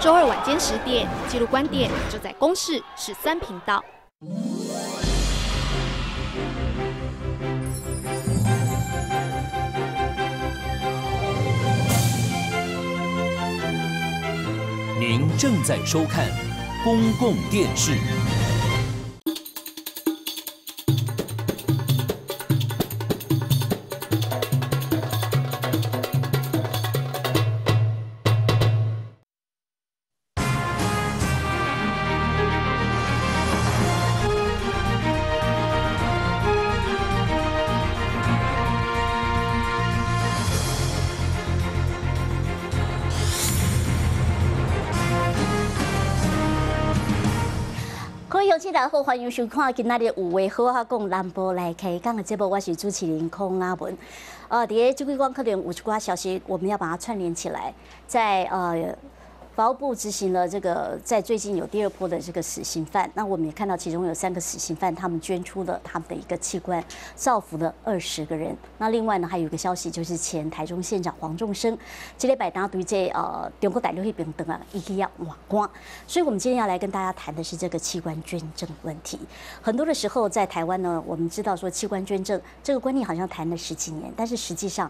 周二晚间十点，记录观点就在公视十三频道。您正在收看公共电视。欢迎收看今仔日有话好好讲南部来开讲的节目，我是主持人孔阿文。呃，伫个这几光可能有一寡消息，我们要把它串联起来，在呃。法务部执行了这个，在最近有第二波的这个死刑犯，那我们也看到其中有三个死刑犯，他们捐出了他们的一个器官，造福了二十个人。那另外呢，还有一个消息就是前台中县长黄仲生，今天摆大对这呃中国大陆那边等啊，一定要瓦光。所以我们今天要来跟大家谈的是这个器官捐赠问题。很多的时候在台湾呢，我们知道说器官捐赠这个观念好像谈了十几年，但是实际上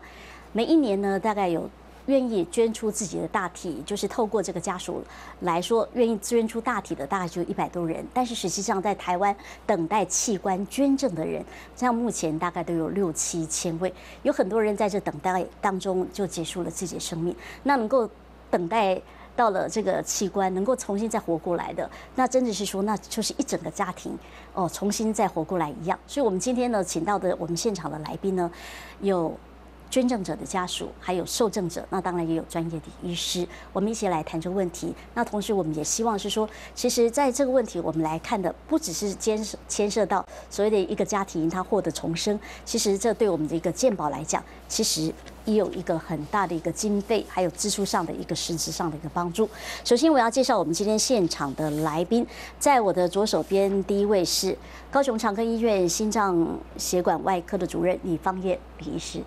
每一年呢，大概有。愿意捐出自己的大体，就是透过这个家属来说，愿意捐出大体的大概就一百多人。但是实际上，在台湾等待器官捐赠的人，像目前大概都有六七千位，有很多人在这等待当中就结束了自己的生命。那能够等待到了这个器官，能够重新再活过来的，那真的是说，那就是一整个家庭哦，重新再活过来一样。所以，我们今天呢，请到的我们现场的来宾呢，有。捐赠者的家属，还有受赠者，那当然也有专业的医师，我们一起来谈这个问题。那同时，我们也希望是说，其实在这个问题，我们来看的不只是牵涉牵涉到所谓的一个家庭他获得重生，其实这对我们的一个健保来讲，其实也有一个很大的一个经费还有支出上的一个实质上的一个帮助。首先，我要介绍我们今天现场的来宾，在我的左手边，第一位是高雄长庚医院心脏血管外科的主任李方业李医师。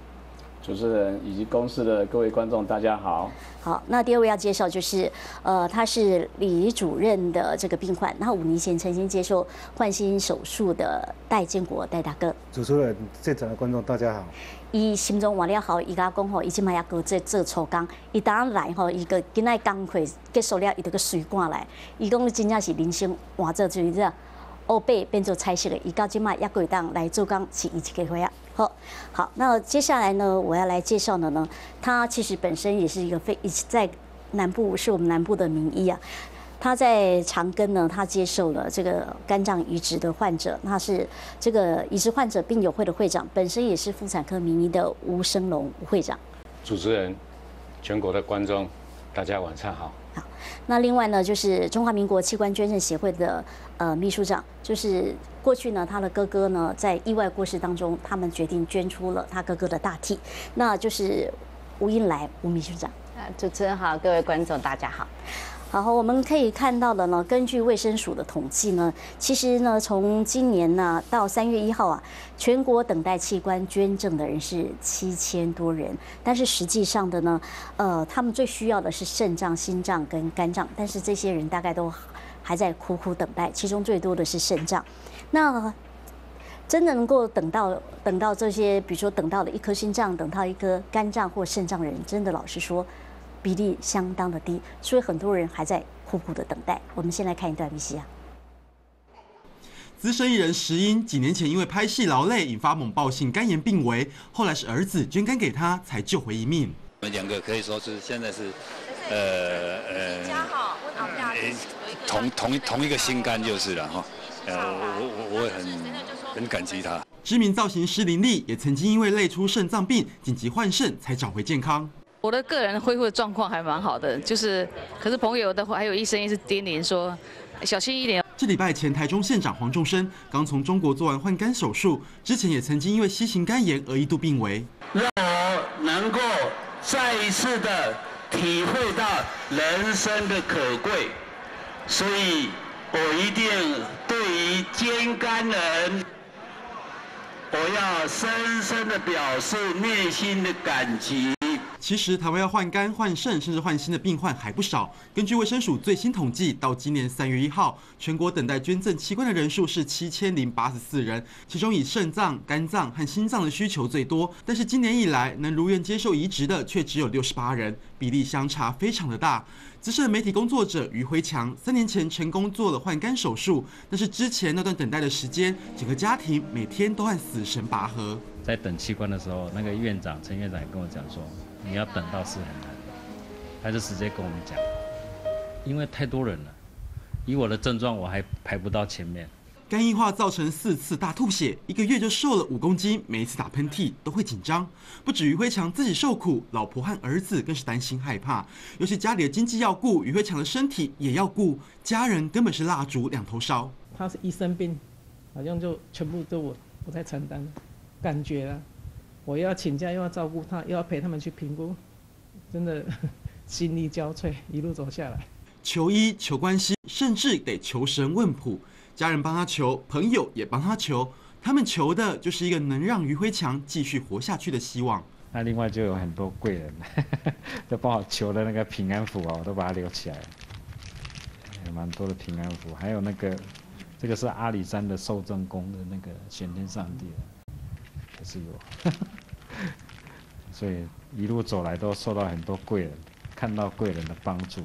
主持人以及公司的各位观众，大家好。好，那第二位要介绍就是，呃，他是李主任的这个病患，那五年前曾经接受换心手术的戴建国戴大哥。主持人、现场的观众，大家好。伊心中话了好，伊甲讲吼，伊即卖也搁在做粗工，伊当来吼，伊个今仔工课结束了，伊就个水赶来，伊讲真正是人生换做就是这欧贝变做彩色的，伊到即卖也会当来做工是伊一个会啊。好，好，那接下来呢，我要来介绍的呢，他其实本身也是一个非在南部是我们南部的名医啊。他在长庚呢，他接受了这个肝脏移植的患者，他是这个移植患者病友会的会长，本身也是妇产科名医的吴生龙吴会长。主持人，全国的观众，大家晚上好。那另外呢，就是中华民国器官捐赠协会的呃秘书长，就是过去呢，他的哥哥呢在意外过世当中，他们决定捐出了他哥哥的大体，那就是吴英来吴秘书长。啊，主持人好，各位观众大家好。好，我们可以看到的呢，根据卫生署的统计呢，其实呢，从今年呢到三月一号啊，全国等待器官捐赠的人是七千多人，但是实际上的呢，呃，他们最需要的是肾脏、心脏跟肝脏，但是这些人大概都还在苦苦等待，其中最多的是肾脏。那真的能够等到等到这些，比如说等到了一颗心脏，等到一颗肝脏或肾脏的人，真的老实说。比例相当的低，所以很多人还在苦苦的等待。我们先来看一段 VCR。资深艺人石英几年前因为拍戏劳累，引发猛暴性肝炎病危，后来是儿子捐肝给他，才救回一命。我们两个可以说是现在是，呃呃，同同同一个心肝就是了哈。呃，我我我很很感激他。知名造型师林立也曾经因为累出肾脏病，紧急换肾才找回健康。我的个人恢复的状况还蛮好的，就是，可是朋友的话还有医生一直叮咛说，小心一点。这礼拜前，台中县长黄仲生刚从中国做完换肝手术，之前也曾经因为新型肝炎而一度病危。让我能够再一次的体会到人生的可贵，所以我一定对于捐肝人，我要深深的表示内心的感激。其实台湾要换肝、换肾，甚至换心的病患还不少。根据卫生署最新统计，到今年三月一号，全国等待捐赠器官的人数是七千零八十四人，其中以肾脏、肝脏和心脏的需求最多。但是今年以来，能如愿接受移植的却只有六十八人，比例相差非常的大。资深媒体工作者余辉强三年前成功做了换肝手术，但是之前那段等待的时间，整个家庭每天都和死神拔河。在等器官的时候，那个院长陈院长也跟我讲说。你要等到是很难，他就直接跟我们讲，因为太多人了，以我的症状我还排不到前面。肝硬化造成四次大吐血，一个月就瘦了五公斤，每一次打喷嚏都会紧张。不止于辉强自己受苦，老婆和儿子更是担心害怕。尤其家里的经济要顾，于辉强的身体也要顾，家人根本是蜡烛两头烧。他是一生病，好像就全部都我我在承担，感觉啊。我又要请假，又要照顾他，又要陪他们去评估，真的心力交瘁，一路走下来。求医、求关系，甚至得求神问卜，家人帮他求，朋友也帮他求，他们求的就是一个能让余辉强继续活下去的希望。那另外就有很多贵人，都帮我求的那个平安符啊，我都把它留起来了，有蛮多的平安符，还有那个，这个是阿里山的寿正宫的那个玄天上帝。是有，所以一路走来都受到很多贵人，看到贵人的帮助。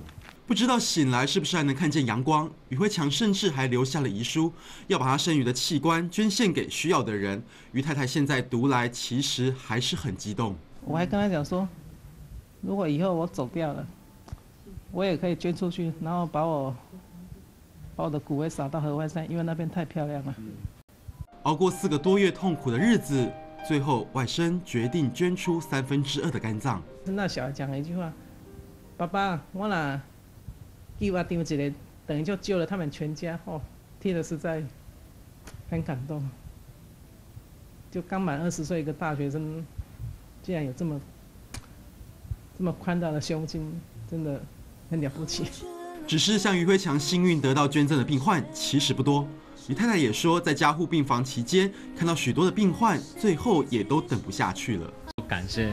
不知道醒来是不是还能看见阳光？余辉强甚至还留下了遗书，要把他剩余的器官捐献给需要的人。余太太现在读来，其实还是很激动。我还跟他讲说，如果以后我走掉了，我也可以捐出去，然后把我把我的骨灰撒到河外山，因为那边太漂亮了。熬过四个多月痛苦的日子。最后，外甥决定捐出三分之二的肝脏。那小孩讲了一句话：“爸爸，我啦，给我丢一个，等于就救了他们全家。”哦，听得实在很感动。就刚满二十岁一个大学生，竟然有这么这么宽大的胸襟，真的很了不起。只是像余辉强幸运得到捐赠的病患，其实不多。李太太也说，在加护病房期间，看到许多的病患，最后也都等不下去了。感谢，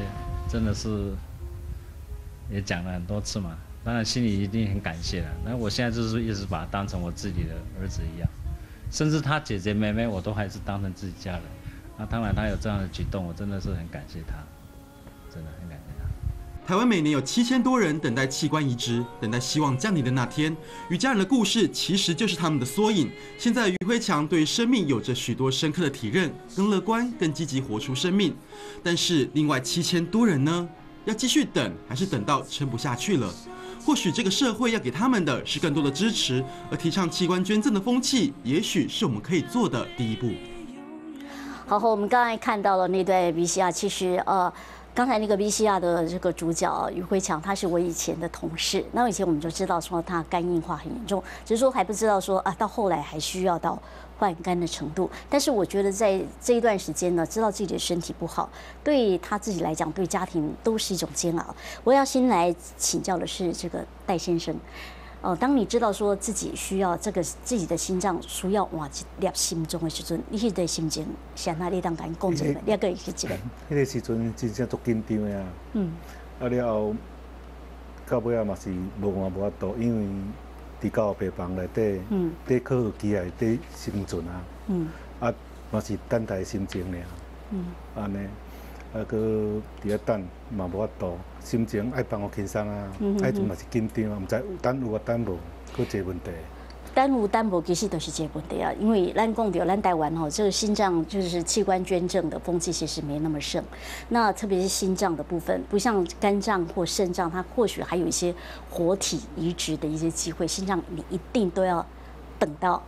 真的是也讲了很多次嘛，当然心里一定很感谢了。那我现在就是一直把他当成我自己的儿子一样，甚至他姐姐妹妹，我都还是当成自己家人。那当然，他有这样的举动，我真的是很感谢他，真的很感谢。台湾每年有七千多人等待器官移植，等待希望降临的那天。与家人的故事其实就是他们的缩影。现在余辉强对生命有着许多深刻的体认，更乐观、更积极活出生命。但是另外七千多人呢？要继续等，还是等到撑不下去了？或许这个社会要给他们的是更多的支持，而提倡器官捐赠的风气，也许是我们可以做的第一步。好，我们刚才看到了那段 VCR，其实呃。刚才那个 VCR 的这个主角余辉强，他是我以前的同事。那以前我们就知道说他肝硬化很严重，只是说还不知道说啊，到后来还需要到换肝的程度。但是我觉得在这一段时间呢，知道自己的身体不好，对他自己来讲，对家庭都是一种煎熬。我要先来请教的是这个戴先生。哦，当你知道说自己需要这个自己的心脏需要换一粒心脏的时阵，你迄个心情，像那你当敢讲一个，你个是一个。迄个时阵真正足紧张的啊。嗯。啊了后，到尾啊嘛是无话无法度，因为伫到病房内底，嗯，伫靠机内底生存啊。嗯。啊，嘛是等待心情尔。嗯。安尼。啊，搁伫遐等嘛无法度，心情爱放互轻松啊，爱阵嘛是紧张啊，毋知等有啊等无，搁一个问题。等有等无其实都是这个问题啊，因为咱讲到咱台湾吼，这个心脏就是器官捐赠的风气其实没那么盛，那特别是心脏的部分，不像肝脏或肾脏，它或许还有一些活体移植的一些机会，心脏你一定都要等到。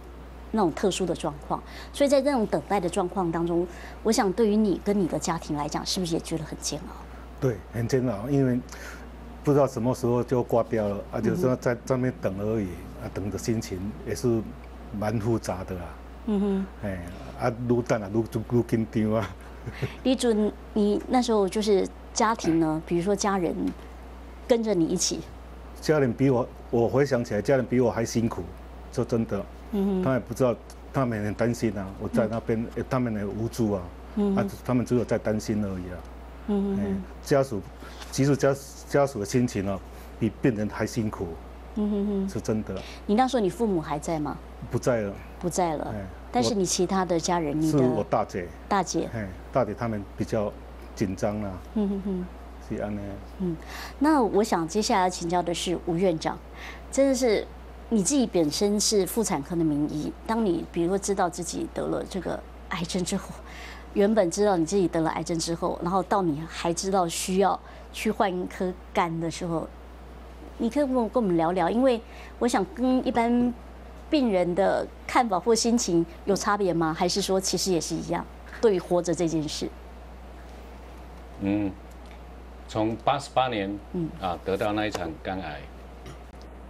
那种特殊的状况，所以在这种等待的状况当中，我想对于你跟你的家庭来讲，是不是也觉得很煎熬？对，很煎熬，因为不知道什么时候就挂掉了，啊，就是在上面等而已，啊，等的心情也是蛮复杂的啦。嗯哼，哎，啊，愈等啊，愈愈紧张啊。李准，你那时候就是家庭呢，比如说家人跟着你一起，家人比我，我回想起来，家人比我还辛苦，说真的。嗯哼他也不知道，他们很担心啊。我在那边，他们很无助啊。嗯啊，他们只有在担心而已啊。嗯嗯。家属，其实家家属的心情哦，比病人还辛苦。嗯哼哼。是真的。你那时候你父母还在吗？不在了。不在了。哎但是你其他的家人，你的。是我大姐。大姐。哎，大姐他们比较紧张啦。嗯哼哼。是安呢。嗯，那我想接下来请教的是吴院长，真的是。你自己本身是妇产科的名医，当你比如说知道自己得了这个癌症之后，原本知道你自己得了癌症之后，然后到你还知道需要去换一颗肝的时候，你可以跟我跟我们聊聊，因为我想跟一般病人的看法或心情有差别吗？还是说其实也是一样？对于活着这件事，嗯，从八十八年嗯啊得到那一场肝癌。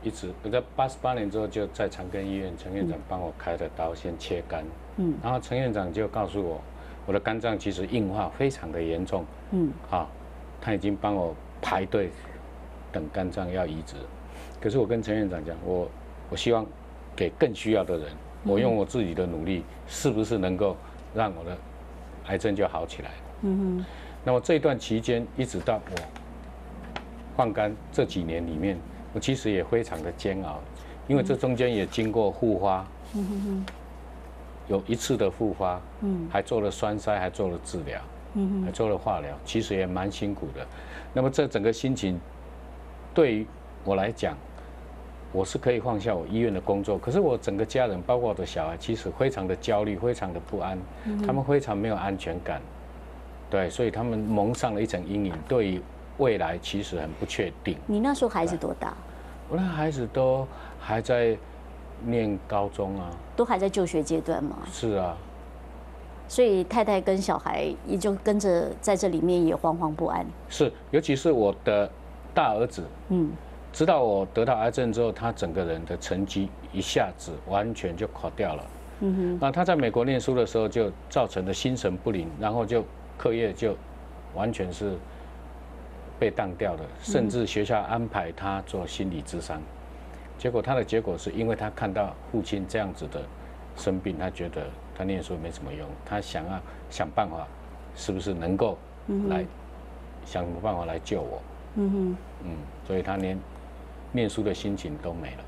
一直我在八十八年之后就在长庚医院，陈院长帮我开的刀先切肝，嗯，然后陈院长就告诉我，我的肝脏其实硬化非常的严重，嗯，好，他已经帮我排队等肝脏要移植，可是我跟陈院长讲，我我希望给更需要的人，我用我自己的努力，是不是能够让我的癌症就好起来？嗯哼，那么这段期间一直到我换肝这几年里面。我其实也非常的煎熬，因为这中间也经过复发，有一次的复发，嗯还做了栓塞，还做了治疗，嗯还做了化疗，其实也蛮辛苦的。那么这整个心情，对于我来讲，我是可以放下我医院的工作，可是我整个家人，包括我的小孩，其实非常的焦虑，非常的不安，他们非常没有安全感，对，所以他们蒙上了一层阴影，对于。未来其实很不确定。你那时候孩子多大？我那孩子都还在念高中啊，都还在就学阶段嘛？是啊。所以太太跟小孩也就跟着在这里面也惶惶不安。是，尤其是我的大儿子，嗯，知道我得到癌症之后，他整个人的成绩一下子完全就垮掉了。嗯哼。那他在美国念书的时候就造成的心神不宁，然后就课业就完全是。被当掉了，甚至学校安排他做心理智商，结果他的结果是因为他看到父亲这样子的生病，他觉得他念书没什么用，他想要想办法，是不是能够来想什么办法来救我？嗯哼，嗯，所以他连念书的心情都没了。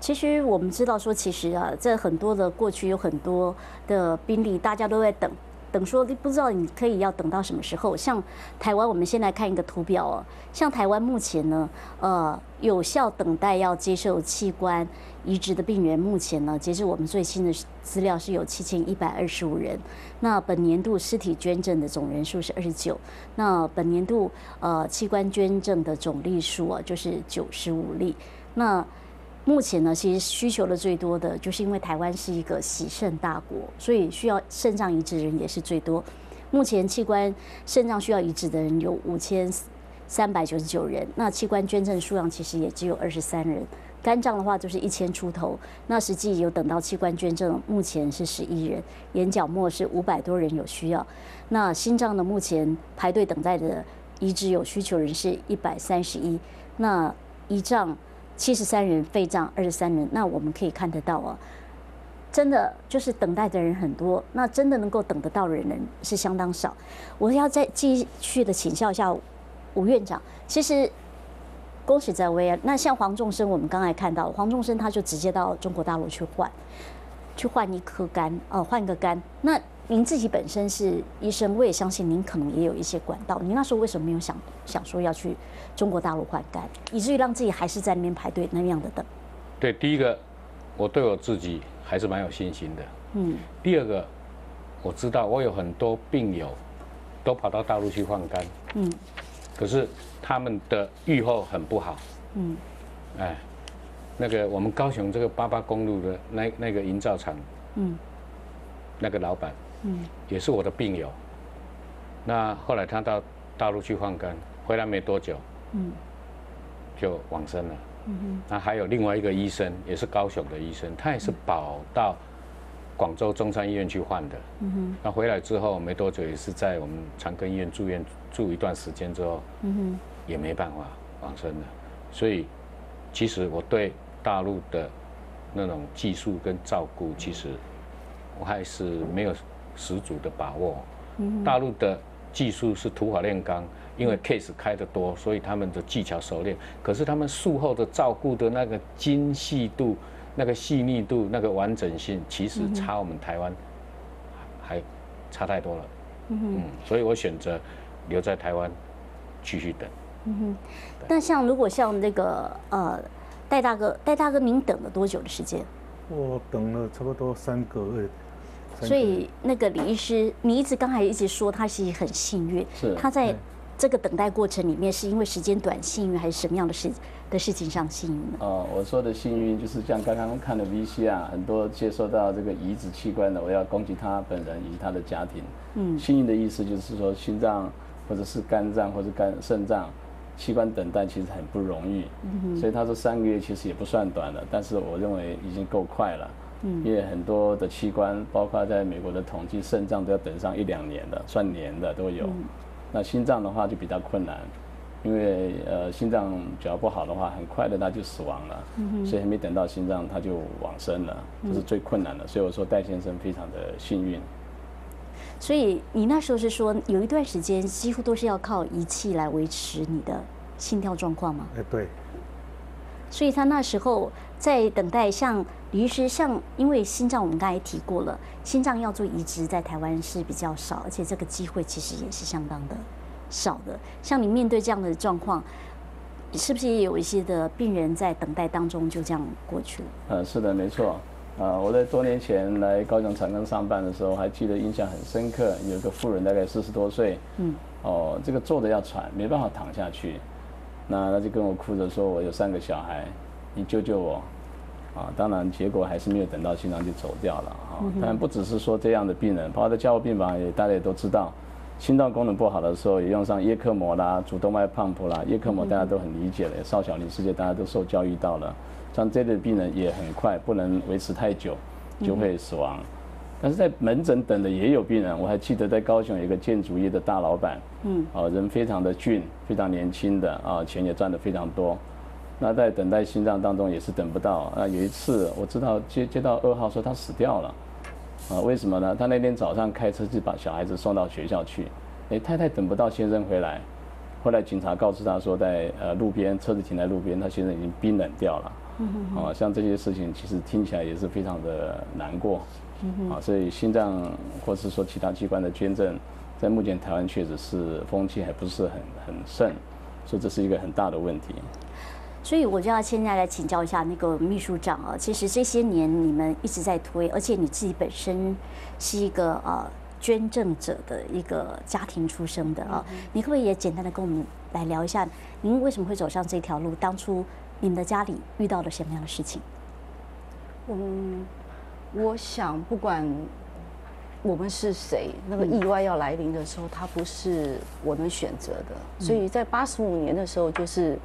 其实我们知道说，其实啊，在很多的过去有很多的病例，大家都在等。等说，你不知道你可以要等到什么时候？像台湾，我们先来看一个图表哦。像台湾目前呢，呃，有效等待要接受器官移植的病人，目前呢，截至我们最新的资料是有七千一百二十五人。那本年度尸体捐赠的总人数是二十九。那本年度呃器官捐赠的总例数啊，就是九十五例。那目前呢，其实需求的最多的，就是因为台湾是一个喜肾大国，所以需要肾脏移植人也是最多。目前器官肾脏需要移植的人有五千三百九十九人，那器官捐赠数量其实也只有二十三人。肝脏的话就是一千出头，那实际有等到器官捐赠，目前是十一人。眼角膜是五百多人有需要，那心脏呢，目前排队等待的移植有需求人是一百三十一，那胰脏。七十三人，肺脏二十三人，那我们可以看得到啊，真的就是等待的人很多，那真的能够等得到的人是相当少。我要再继续的请教一下吴院长，其实恭喜在威啊。那像黄仲生，我们刚才看到黄仲生他就直接到中国大陆去换，去换一颗肝，哦，换个肝。那您自己本身是医生，我也相信您可能也有一些管道。您那时候为什么没有想想说要去中国大陆换肝，以至于让自己还是在那边排队那样的等？对，第一个，我对我自己还是蛮有信心的。嗯。第二个，我知道我有很多病友都跑到大陆去换肝。嗯。可是他们的预后很不好。嗯。哎，那个我们高雄这个八八公路的那那个营造厂。嗯。那个老板。嗯，也是我的病友。那后来他到大陆去换肝，回来没多久，嗯，就往生了。嗯哼。那还有另外一个医生，也是高雄的医生，他也是保到广州中山医院去换的。嗯哼。那回来之后没多久，也是在我们长庚医院住院住一段时间之后，嗯哼，也没办法往生了。所以，其实我对大陆的那种技术跟照顾，其实我还是没有。十足的把握，大陆的技术是土法炼钢，因为 case 开得多，所以他们的技巧熟练。可是他们术后的照顾的那个精细度、那个细腻度、那个完整性，其实差我们台湾还差太多了。嗯，所以我选择留在台湾继续等。嗯哼，那像如果像那个呃，戴大哥，戴大哥，您等了多久的时间？我等了差不多三个月。所以那个李医师，你一直刚才一直说他是很幸运，是他在这个等待过程里面是因为时间短幸运，还是什么样的事的事情上幸运呢？哦，我说的幸运就是像刚刚看的 VC 啊，很多接收到这个移植器官的，我要恭喜他本人以及他的家庭。嗯，幸运的意思就是说心脏或者是肝脏或者肝肾脏。器官等待其实很不容易，所以他说三个月其实也不算短了，但是我认为已经够快了。嗯，因为很多的器官，包括在美国的统计，肾脏都要等上一两年的，算年的都有。那心脏的话就比较困难，因为呃心脏只要不好的话，很快的它就死亡了。嗯所以还没等到心脏它就往生了，这是最困难的。所以我说戴先生非常的幸运。所以你那时候是说有一段时间几乎都是要靠仪器来维持你的心跳状况吗？哎，对。所以他那时候在等待，像李医师，像因为心脏我们刚才提过了，心脏要做移植在台湾是比较少，而且这个机会其实也是相当的少的。像你面对这样的状况，是不是也有一些的病人在等待当中就这样过去了？呃，是的，没错。啊，我在多年前来高雄长庚上班的时候，还记得印象很深刻。有一个妇人，大概四十多岁，嗯，哦，这个坐着要喘，没办法躺下去，那他就跟我哭着说：“我有三个小孩，你救救我。”啊，当然结果还是没有等到心脏就走掉了啊。但不只是说这样的病人，包括在加护病房也大家也都知道，心脏功能不好的时候也用上叶克膜啦、主动脉 pump 啦。叶克膜大家都很理解的，少小林世界大家都受教育到了。像这类病人也很快不能维持太久，就会死亡。但是在门诊等的也有病人，我还记得在高雄有一个建筑业的大老板，嗯，啊人非常的俊，非常年轻的啊，钱也赚的非常多。那在等待心脏当中也是等不到啊。有一次我知道接接到噩耗说他死掉了，啊为什么呢？他那天早上开车就把小孩子送到学校去，哎太太等不到先生回来，后来警察告诉他说在呃路边车子停在路边，他先生已经冰冷掉了。哦，像这些事情其实听起来也是非常的难过，啊，所以心脏或是说其他器官的捐赠，在目前台湾确实是风气还不是很很盛，所以这是一个很大的问题。所以我就要现在来请教一下那个秘书长啊，其实这些年你们一直在推，而且你自己本身是一个呃捐赠者的一个家庭出生的啊，你可不可以也简单的跟我们来聊一下，您为什么会走上这条路？当初。你们的家里遇到了什么样的事情？嗯，我想不管我们是谁，那个意外要来临的时候，它不是我们选择的。所以在八十五年的时候，就是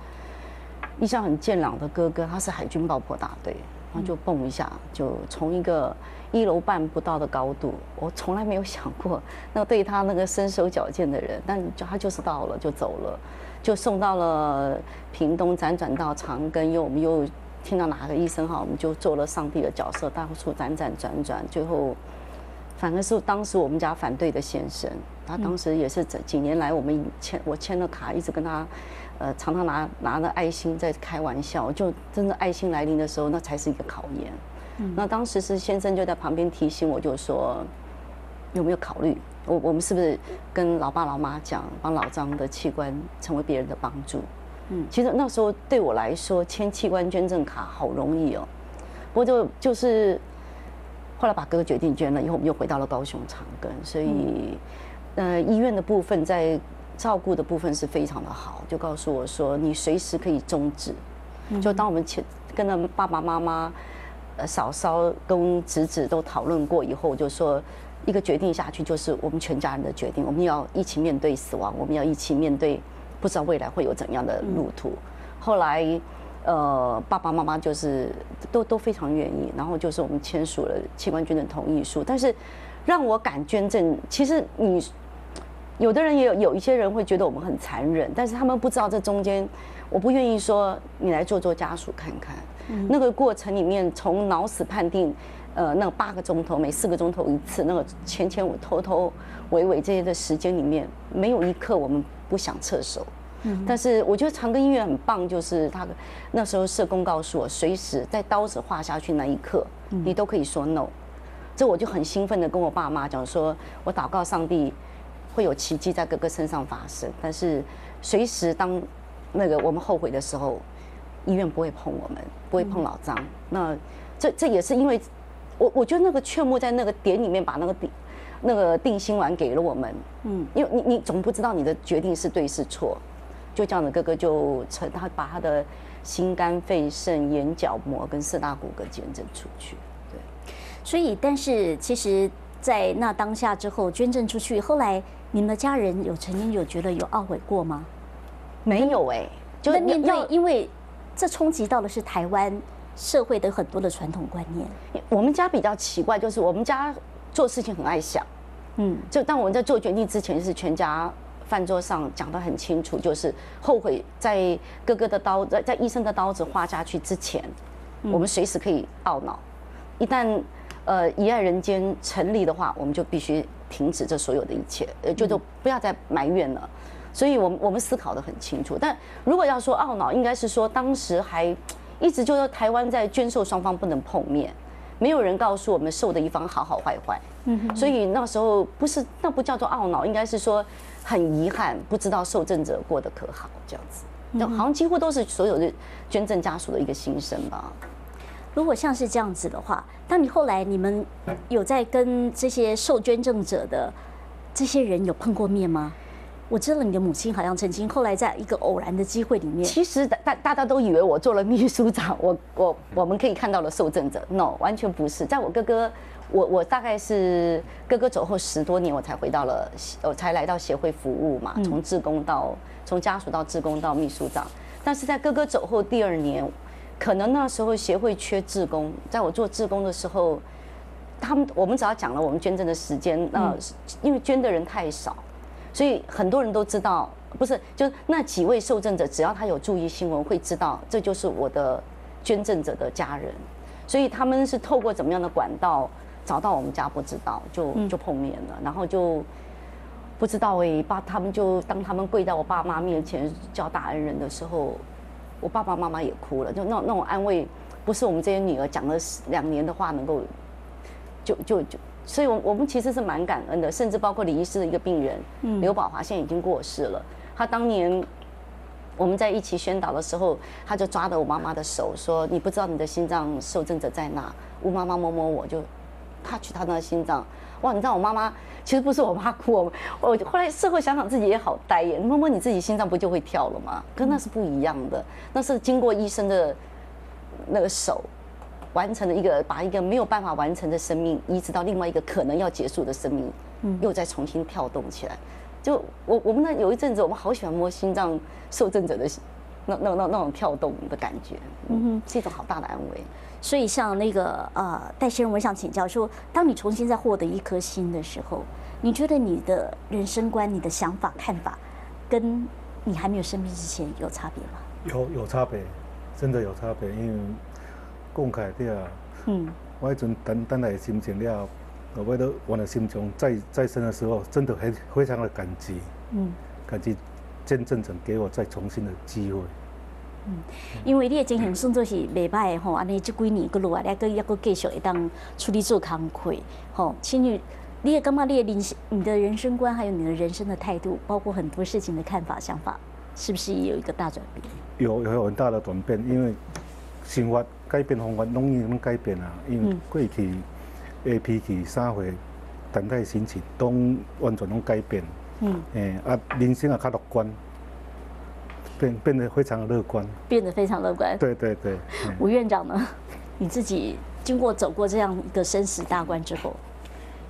印象很健朗的哥哥，他是海军爆破大队，然后就蹦一下，就从一个一楼半不到的高度，我从来没有想过，那对他那个身手矫健的人，但就他就是到了，就走了。就送到了屏东，辗转到长庚，又我们又听到哪个医生哈，我们就做了上帝的角色，到处辗转转转，最后反而是当时我们家反对的先生，他当时也是这几年来我们签我签了卡，一直跟他呃常常拿拿着爱心在开玩笑，就真的爱心来临的时候，那才是一个考验。那当时是先生就在旁边提醒我，就说有没有考虑？我我们是不是跟老爸老妈讲，帮老张的器官成为别人的帮助？嗯，其实那时候对我来说签器官捐赠卡好容易哦。不过就就是后来把哥哥决定捐了以后，我们又回到了高雄长庚，所以呃医院的部分在照顾的部分是非常的好，就告诉我说你随时可以终止。就当我们签跟着爸爸妈妈、呃嫂嫂跟侄子都讨论过以后，就说。一个决定下去，就是我们全家人的决定。我们要一起面对死亡，我们要一起面对不知道未来会有怎样的路途。后来，呃，爸爸妈妈就是都都非常愿意，然后就是我们签署了器官捐赠同意书。但是，让我敢捐赠，其实你有的人也有有一些人会觉得我们很残忍，但是他们不知道这中间，我不愿意说你来做做家属看看，那个过程里面从脑死判定。呃，那八个钟头，每四个钟头一次，那个前前我偷偷尾尾这些的时间里面，没有一刻我们不想撤手。嗯，但是我觉得长庚医院很棒，就是他那时候社工告诉我，随时在刀子划下去那一刻，你都可以说 no。这我就很兴奋的跟我爸妈讲说，我祷告上帝会有奇迹在哥哥身上发生，但是随时当那个我们后悔的时候，医院不会碰我们，不会碰老张。那这这也是因为。我我觉得那个劝募在那个点里面把那个定那个定心丸给了我们，嗯，因为你你总不知道你的决定是对是错，就这样的哥哥就成他把他的心肝肺肾眼角膜跟四大骨骼捐赠出去，对，所以但是其实，在那当下之后捐赠出去，后来你们的家人有曾经有觉得有懊悔过吗？没有哎，就是面对因为这冲击到的是台湾。社会的很多的传统观念，我们家比较奇怪，就是我们家做事情很爱想，嗯，就当我们在做决定之前，是全家饭桌上讲得很清楚，就是后悔在哥哥的刀在在医生的刀子划下去之前，我们随时可以懊恼，一旦呃遗爱人间成立的话，我们就必须停止这所有的一切，呃，就就不要再埋怨了，所以我们我们思考的很清楚，但如果要说懊恼，应该是说当时还。一直就说台湾在捐售双方不能碰面，没有人告诉我们受的一方好好坏坏，嗯，所以那时候不是那不叫做懊恼，应该是说很遗憾，不知道受赠者过得可好这样子，那好像几乎都是所有的捐赠家属的一个心声吧。如果像是这样子的话，当你后来你们有在跟这些受捐赠者的这些人有碰过面吗？我知道你的母亲好像曾经后来在一个偶然的机会里面，其实大大家都以为我做了秘书长，我我我们可以看到了受赠者，no，完全不是。在我哥哥，我我大概是哥哥走后十多年，我才回到了，我才来到协会服务嘛，从志工到从家属到志工到秘书长。但是在哥哥走后第二年，可能那时候协会缺志工，在我做志工的时候，他们我们只要讲了我们捐赠的时间，那因为捐的人太少。所以很多人都知道，不是，就那几位受赠者，只要他有注意新闻，会知道这就是我的捐赠者的家人。所以他们是透过怎么样的管道找到我们家，不知道就就碰面了，然后就不知道哎，爸他们就当他们跪在我爸妈面前叫大恩人的时候，我爸爸妈妈也哭了，就那那种安慰，不是我们这些女儿讲了两年的话能够就就就。所以，我我们其实是蛮感恩的，甚至包括李医师的一个病人刘宝华，现在已经过世了。他当年我们在一起宣导的时候，他就抓着我妈妈的手说：“你不知道你的心脏受赠者在哪。”吴妈妈摸摸我就他去他那心脏，哇！你知道我妈妈其实不是我妈哭，我我后来事后想想自己也好呆耶，摸摸你自己心脏不就会跳了吗？跟那是不一样的，那是经过医生的那个手。完成了一个把一个没有办法完成的生命移植到另外一个可能要结束的生命，嗯，又再重新跳动起来。就我我们那有一阵子，我们好喜欢摸心脏受赠者的那那那那种跳动的感觉，嗯哼，是一种好大的安慰。所以像那个呃戴先生，我想请教说，当你重新再获得一颗心的时候，你觉得你的人生观、你的想法、看法，跟你还没有生病之前有差别吗？有有差别，真的有差别，因为。讲开对啊，嗯，我迄阵等等来心情了，我为了我的心中再再生的时候，真的很非常的感激，嗯，感激见证者给我再重新的机会。嗯，因为你的精神算作是袂歹吼，安尼这几年过落来，佮抑佮继续会当处理做工课，吼，请你，你也感觉你的人生、你的人生观，还有你的人生的态度，包括很多事情的看法、想法，是不是也有一个大转变？有有很大的转变，因为生活。改变方法拢已经改变啊，因为过去的脾气、三回、等待心情，都完全拢改变。嗯，诶，啊，人生也较乐观，变变得非常的乐观。变得非常乐观。对对对。吴院长呢？你自己经过走过这样一个生死大关之后，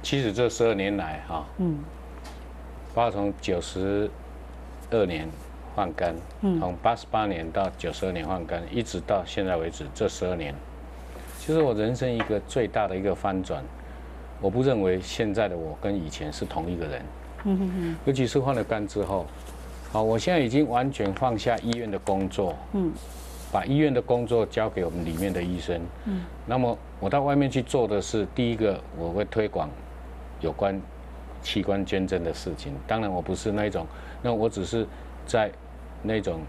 其实这十二年来哈，嗯，包括从九十二年。换肝，从八十八年到九十二年换肝，一直到现在为止这十二年，其实我人生一个最大的一个翻转。我不认为现在的我跟以前是同一个人，嗯哼哼尤其是换了肝之后，好，我现在已经完全放下医院的工作，嗯，把医院的工作交给我们里面的医生。嗯。那么我到外面去做的是，第一个我会推广有关器官捐赠的事情。当然我不是那种，那我只是在那种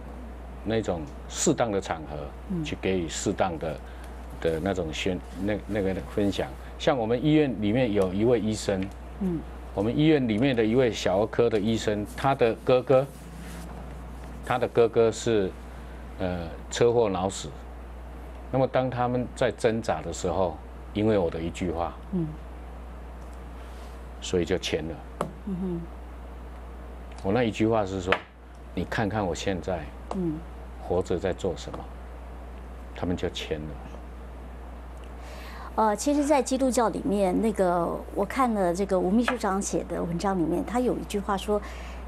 那种适当的场合去给予适当的的那种宣那那个分享。像我们医院里面有一位医生，嗯，我们医院里面的一位小儿科的医生，他的哥哥，他的哥哥是。呃，车祸脑死。那么当他们在挣扎的时候，因为我的一句话，嗯，所以就签了。嗯哼。我那一句话是说，你看看我现在，嗯，活着在做什么，他们就签了。呃，其实，在基督教里面，那个我看了这个吴秘书长写的文章里面，他有一句话说。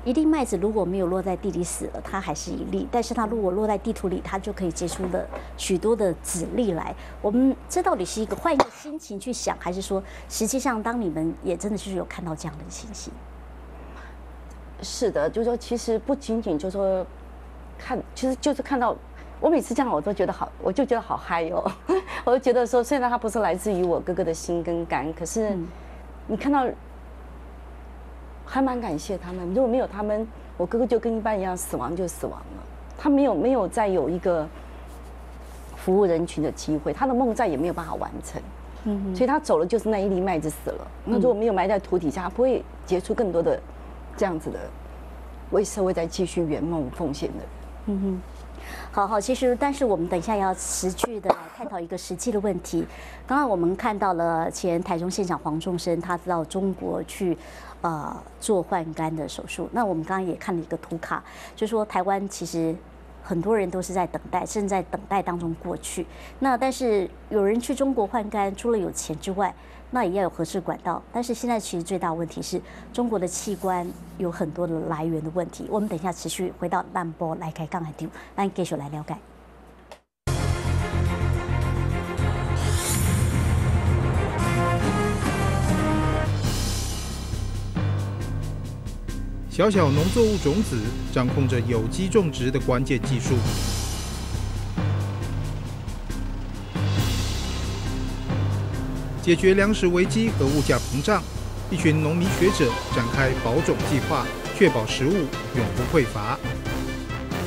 一粒麦子如果没有落在地里死了，它还是一粒；但是它如果落在地土里，它就可以结出了许多的籽粒来。我们这到底是一个换一个心情去想，还是说实际上当你们也真的是有看到这样的情形？是的，就是说其实不仅仅就说看，其实就是看到我每次这样我都觉得好，我就觉得好嗨哦！我就觉得说，虽然它不是来自于我哥哥的心跟肝，可是你看到。还蛮感谢他们，如果没有他们，我哥哥就跟一般一样死亡就死亡了。他没有没有再有一个服务人群的机会，他的梦再也没有办法完成。嗯，所以他走了就是那一粒麦子死了。那如果没有埋在土底下，不会结出更多的这样子的为社会在继续圆梦奉献的人。嗯哼。好好，其实，但是我们等一下要持续的探讨一个实际的问题。刚刚我们看到了前台中县长黄仲生，他到中国去。呃，做换肝的手术。那我们刚刚也看了一个图卡，就说台湾其实很多人都是在等待，正在等待当中过去。那但是有人去中国换肝，除了有钱之外，那也要有合适管道。但是现在其实最大问题是中国的器官有很多的来源的问题。我们等一下持续回到兰博来开杠来丢，来继续来了解。小小农作物种子掌控着有机种植的关键技术。解决粮食危机和物价膨胀，一群农民学者展开保种计划，确保食物永不匮乏。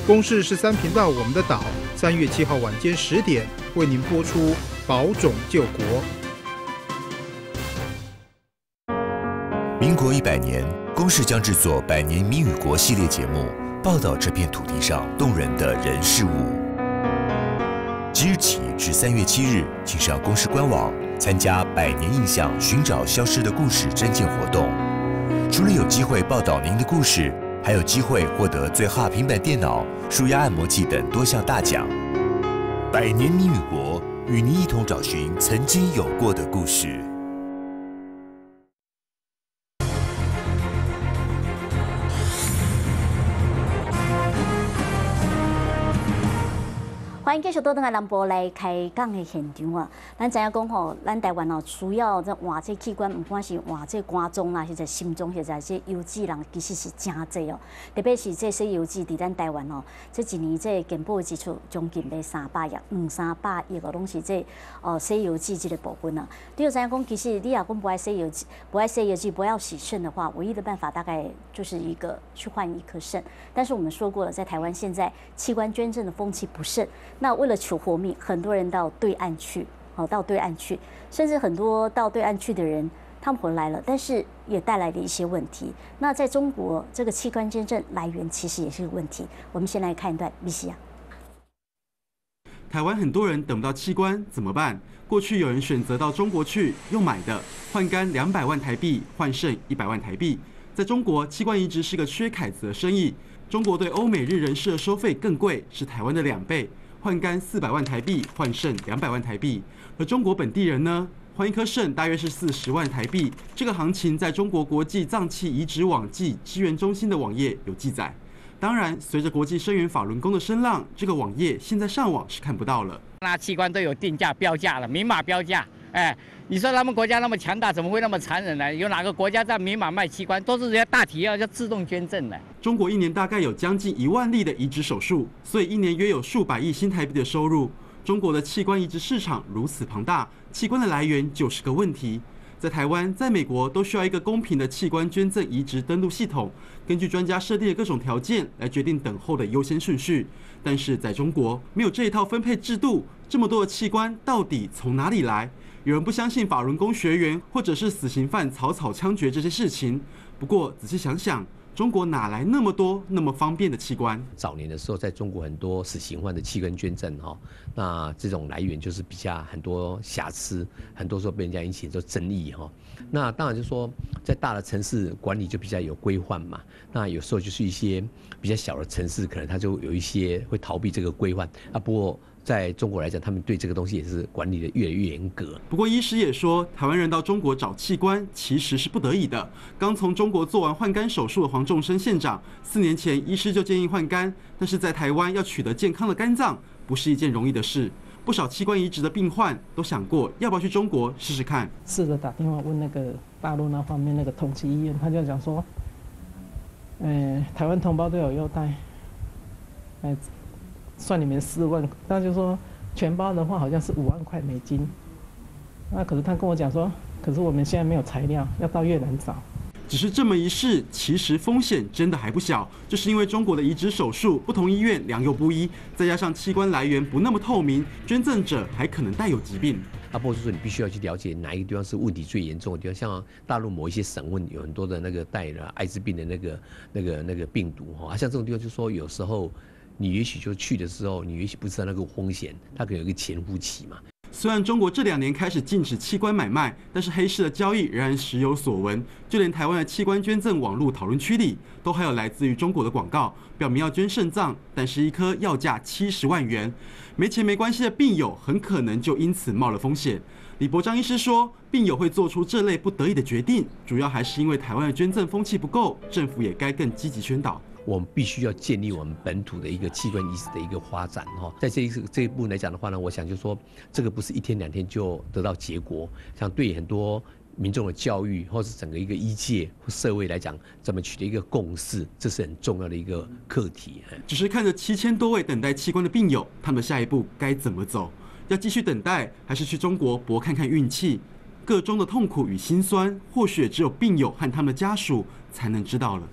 公视十三频道《我们的岛》三月七号晚间十点为您播出《保种救国》。民国一百年。公视将制作《百年谜语国》系列节目，报道这片土地上动人的人事物。即日起至三月七日，请上公视官网参加“百年印象寻找消失的故事”征件活动。除了有机会报道您的故事，还有机会获得最哈平板电脑、舒压按摩器等多项大奖。《百年谜语国》与您一同找寻曾经有过的故事。欢迎继续到咱个南博来开讲的现场啊！咱知影讲吼，咱台湾哦需要这换这器官，不管是换这肝脏啦，或者心脏，或者这邮寄人，其实是真济哦。特别是这些邮寄伫咱台湾哦，这几年这健保支出将近要三百亿，两三百亿个拢是这哦写邮寄这个部分啊。你有知影讲，其实你若讲不爱写邮寄，不爱写邮寄，不要洗肾的话，唯一的办法大概就是一个去换一颗肾。但是我们说过了，在台湾现在器官捐赠的风气不盛。那为了求活命，很多人到对岸去，哦，到对岸去，甚至很多到对岸去的人，他们回来了，但是也带来了一些问题。那在中国，这个器官捐赠来源其实也是个问题。我们先来看一段米西亚。台湾很多人等不到器官怎么办？过去有人选择到中国去，用买的换肝两百万台币，换肾一百万台币。在中国，器官移植是个缺凯子的生意。中国对欧美日人士的收费更贵，是台湾的两倍。换肝四百万台币，换肾两百万台币。而中国本地人呢，换一颗肾大约是四十万台币。这个行情在中国国际脏器移植网际支援中心的网页有记载。当然，随着国际生援法轮功的声浪，这个网页现在上网是看不到了。那器官都有定价标价了，明码标价。哎，你说他们国家那么强大，怎么会那么残忍呢？有哪个国家在明码卖器官？都是人家大体要要自动捐赠的。中国一年大概有将近一万例的移植手术，所以一年约有数百亿新台币的收入。中国的器官移植市场如此庞大，器官的来源就是个问题。在台湾、在美国都需要一个公平的器官捐赠移植登录系统，根据专家设定的各种条件来决定等候的优先顺序。但是在中国没有这一套分配制度，这么多的器官到底从哪里来？有人不相信法轮功学员或者是死刑犯草草枪决这些事情。不过仔细想想。中国哪来那么多那么方便的器官？早年的时候，在中国很多死刑犯的器官捐赠哈，那这种来源就是比较很多瑕疵，很多时候被人家引起做争议哈。那当然就说，在大的城市管理就比较有规范嘛。那有时候就是一些比较小的城市，可能他就有一些会逃避这个规范啊。不过。在中国来讲，他们对这个东西也是管理的越来越严格。不过，医师也说，台湾人到中国找器官其实是不得已的。刚从中国做完换肝手术的黄仲生县长，四年前医师就建议换肝，但是在台湾要取得健康的肝脏不是一件容易的事。不少器官移植的病患都想过要不要去中国试试看。试着打电话问那个大陆那方面那个同济医院，他就讲说，嗯，台湾同胞都有优待，哎。算你们四万，那就说全包的话好像是五万块美金。那可是他跟我讲说，可是我们现在没有材料，要到越南找。只是这么一试，其实风险真的还不小。这是因为中国的移植手术不同医院良莠不一，再加上器官来源不那么透明，捐赠者还可能带有疾病。阿波就说，你必须要去了解哪一个地方是问题最严重的地方，像大陆某一些省份有很多的那个带了艾滋病的那个、那个、那个病毒哈，像这种地方就说有时候。你也许就去的时候，你也许不知道那个风险，它可能有一个潜伏期嘛。虽然中国这两年开始禁止器官买卖，但是黑市的交易仍然时有所闻。就连台湾的器官捐赠网络讨论区里，都还有来自于中国的广告，表明要捐肾脏，但是一颗要价七十万元。没钱没关系的病友，很可能就因此冒了风险。李博章医师说，病友会做出这类不得已的决定，主要还是因为台湾的捐赠风气不够，政府也该更积极宣导。我们必须要建立我们本土的一个器官移植的一个发展哈，在这一这一步来讲的话呢，我想就说这个不是一天两天就得到结果，像对很多民众的教育或是整个一个医界或社会来讲，怎么取得一个共识，这是很重要的一个课题。只是看着七千多位等待器官的病友，他们下一步该怎么走？要继续等待，还是去中国搏看看运气？个中的痛苦与心酸，或许只有病友和他们的家属才能知道了。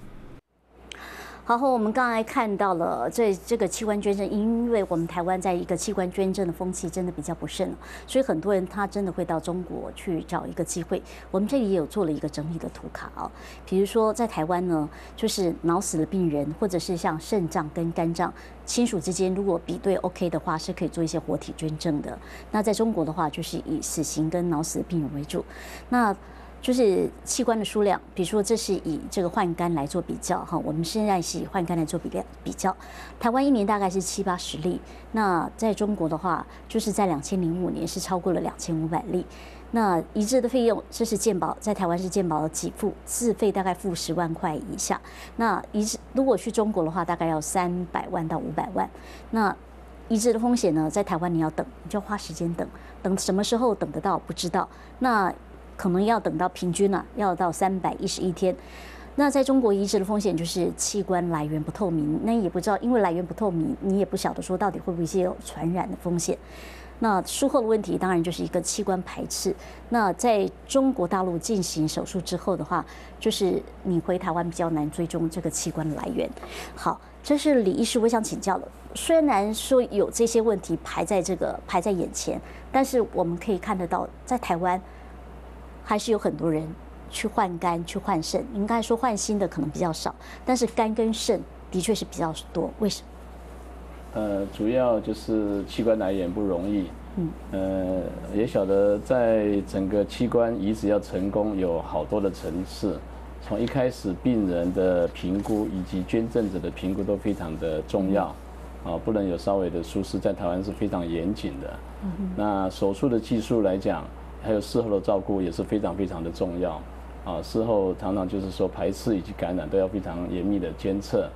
好，我们刚才看到了这这个器官捐赠，因为我们台湾在一个器官捐赠的风气真的比较不盛，所以很多人他真的会到中国去找一个机会。我们这里也有做了一个整理的图卡啊，比如说在台湾呢，就是脑死的病人，或者是像肾脏跟肝脏亲属之间，如果比对 OK 的话，是可以做一些活体捐赠的。那在中国的话，就是以死刑跟脑死的病人为主。那就是器官的数量，比如说这是以这个换肝来做比较哈，我们现在是以换肝来做比较比较。台湾一年大概是七八十例，那在中国的话，就是在两千零五年是超过了两千五百例。那移植的费用，这是健保在台湾是健保的给付，自费大概付十万块以下。那移植如果去中国的话，大概要三百万到五百万。那移植的风险呢，在台湾你要等，你就要花时间等，等什么时候等得到不知道。那可能要等到平均了，要到三百一十一天。那在中国移植的风险就是器官来源不透明，那也不知道，因为来源不透明，你也不晓得说到底会不会有传染的风险。那术后的问题当然就是一个器官排斥。那在中国大陆进行手术之后的话，就是你回台湾比较难追踪这个器官的来源。好，这是李医师，我想请教的。虽然说有这些问题排在这个排在眼前，但是我们可以看得到，在台湾。还是有很多人去换肝、去换肾，应该说换新的可能比较少，但是肝跟肾的确是比较多。为什么？呃，主要就是器官来源不容易。嗯。呃，也晓得在整个器官移植要成功，有好多的层次。从一开始病人的评估以及捐赠者的评估都非常的重要，啊，不能有稍微的疏失，在台湾是非常严谨的。嗯那手术的技术来讲。还有事后的照顾也是非常非常的重要，啊，事后常常就是说排斥以及感染都要非常严密的监测，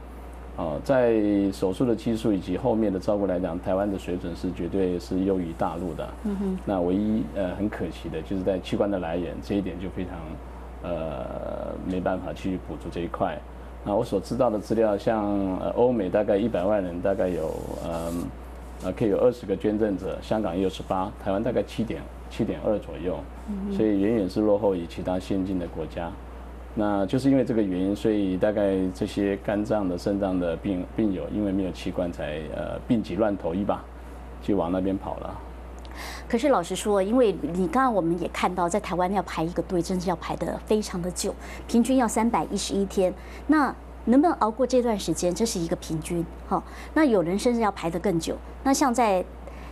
啊，在手术的技术以及后面的照顾来讲，台湾的水准是绝对是优于大陆的。嗯哼。那唯一呃很可惜的就是在器官的来源这一点就非常呃没办法去补足这一块。那我所知道的资料，像呃欧美大概一百万人，大概有呃呃可以有二十个捐赠者，香港也有十八，台湾大概七点七点二左右，所以远远是落后于其他先进的国家。那就是因为这个原因，所以大概这些肝脏的、肾脏的病病友，因为没有器官，才呃病急乱投医吧，就往那边跑了。可是老实说，因为你刚刚我们也看到，在台湾要排一个队，真是要排的非常的久，平均要三百一十一天。那能不能熬过这段时间？这是一个平均。哈，那有人甚至要排得更久。那像在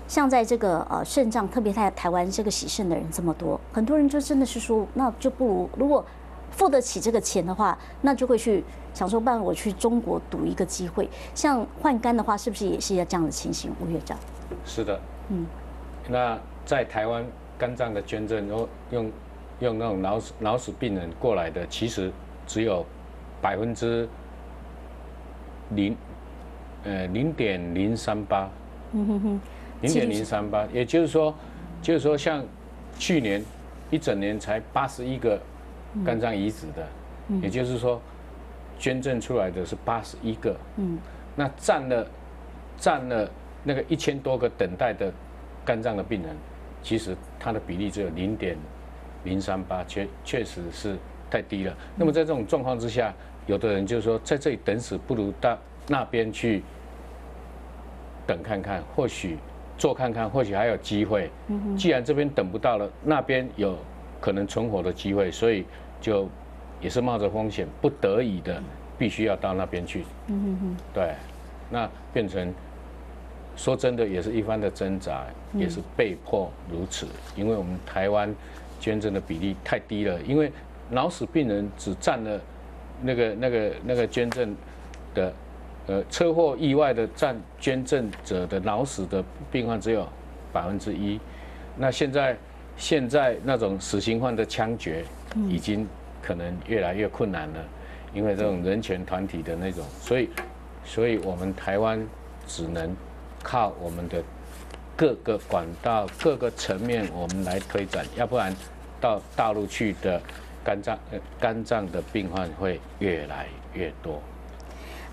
像在这个呃肾脏，特别在台湾这个洗肾的人这么多，很多人就真的是说，那就不如如果。付得起这个钱的话，那就会去想说办我去中国赌一个机会。像换肝的话，是不是也是要这样的情形？吴院长。是的。嗯。那在台湾肝脏的捐赠，用用用那种脑死脑死病人过来的，其实只有百分之零呃零点零三八。嗯哼哼。零点零三八，也就是说，就是说像去年一整年才八十一个。肝脏移植的，也就是说，捐赠出来的是八十一个，嗯那占了占了那个一千多个等待的肝脏的病人，其实它的比例只有零点零三八，确确实是太低了。那么在这种状况之下，有的人就是说，在这里等死不如到那边去等看看，或许做看看，或许还有机会。既然这边等不到了，那边有。可能存活的机会，所以就也是冒着风险，不得已的必须要到那边去。嗯。对，那变成说真的，也是一番的挣扎，也是被迫如此。因为我们台湾捐赠的比例太低了，因为脑死病人只占了那个那个那个捐赠的呃车祸意外的占捐赠者的脑死的病患只有百分之一，那现在。现在那种死刑犯的枪决已经可能越来越困难了，因为这种人权团体的那种，所以，所以我们台湾只能靠我们的各个管道、各个层面我们来推展，要不然到大陆去的肝脏、肝脏的病患会越来越多。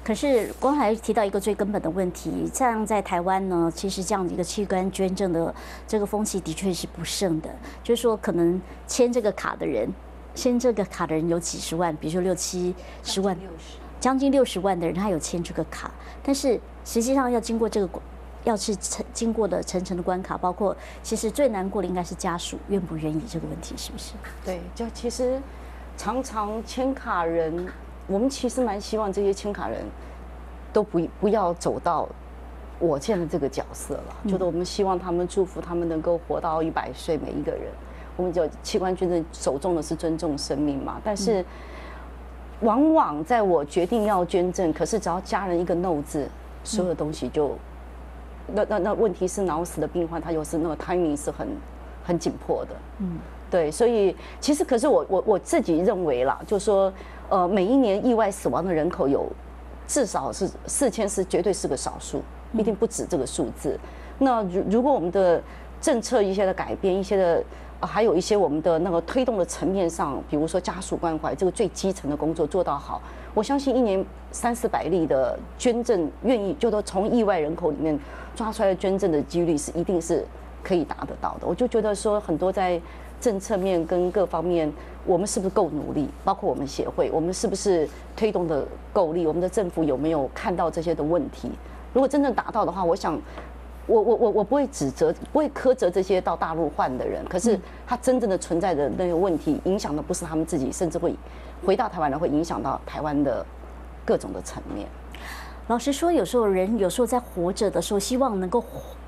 可是，刚才提到一个最根本的问题，这样在台湾呢，其实这样的一个器官捐赠的这个风气的确是不盛的。就是说，可能签这个卡的人，签这个卡的人有几十万，比如说六七十万，将近六十万的人，他有签这个卡，但是实际上要经过这个，要去成经过的层层的关卡，包括其实最难过的应该是家属愿不愿意这个问题，是不是？对，就其实常常签卡人。我们其实蛮希望这些清卡人都不不要走到我这样的这个角色了，觉得我们希望他们祝福他们能够活到一百岁，每一个人。我们就器官捐赠首重的是尊重生命嘛，但是往往在我决定要捐赠，可是只要家人一个 no 字，所有的东西就那那那问题是脑死的病患，他又是那个 timing 是很很紧迫的，嗯，对，所以其实可是我我我自己认为啦，就说。呃，每一年意外死亡的人口有至少是四千，是绝对是个少数，一定不止这个数字。那如如果我们的政策一些的改变，一些的，还有一些我们的那个推动的层面上，比如说家属关怀这个最基层的工作做到好，我相信一年三四百例的捐赠，愿意就都从意外人口里面抓出来的捐赠的几率是一定是可以达得到的。我就觉得说很多在。政策面跟各方面，我们是不是够努力？包括我们协会，我们是不是推动的够力？我们的政府有没有看到这些的问题？如果真正达到的话，我想，我我我我不会指责，不会苛责这些到大陆换的人。可是他真正的存在的那个问题，影响的不是他们自己，甚至会回到台湾来，会影响到台湾的各种的层面。老实说，有时候人有时候在活着的时候，希望能够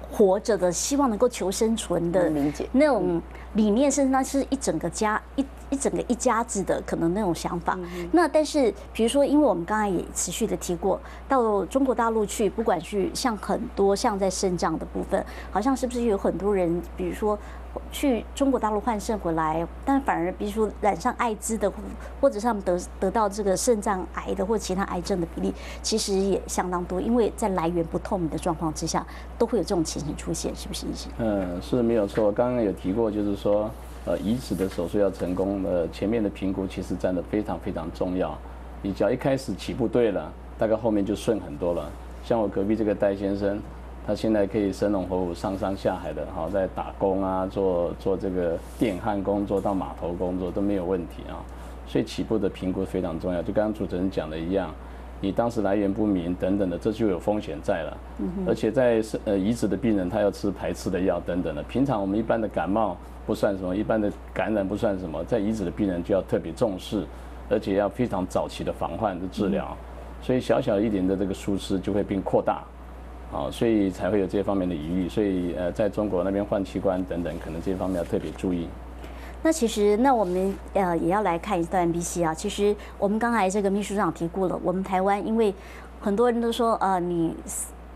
活着的，希望能够求生存的理解那种。理念是那是一整个家一一整个一家子的可能那种想法。那但是比如说，因为我们刚才也持续的提过，到中国大陆去，不管是像很多像在肾脏的部分，好像是不是有很多人，比如说去中国大陆换肾回来，但反而比如说染上艾滋的，或者是他们得得到这个肾脏癌的或其他癌症的比例，其实也相当多，因为在来源不透明的状况之下，都会有这种情形出现，是不是医生？嗯，是没有错。刚刚有提过，就是说，呃，移植的手术要成功，呃，前面的评估其实占的非常非常重要。你只要一开始起步对了，大概后面就顺很多了。像我隔壁这个戴先生。他现在可以生龙活虎、上山下海的，哈，在打工啊，做做这个电焊工作，到码头工作都没有问题啊。所以起步的评估非常重要，就刚刚主持人讲的一样，你当时来源不明等等的，这就有风险在了。而且在呃移植的病人，他要吃排斥的药等等的。平常我们一般的感冒不算什么，一般的感染不算什么，在移植的病人就要特别重视，而且要非常早期的防患的治疗。所以小小一点的这个疏失就会变扩大。啊，所以才会有这方面的疑虑，所以呃，在中国那边换器官等等，可能这方面要特别注意。那其实，那我们呃也要来看一段 B C 啊。其实我们刚才这个秘书长提过了，我们台湾因为很多人都说呃你。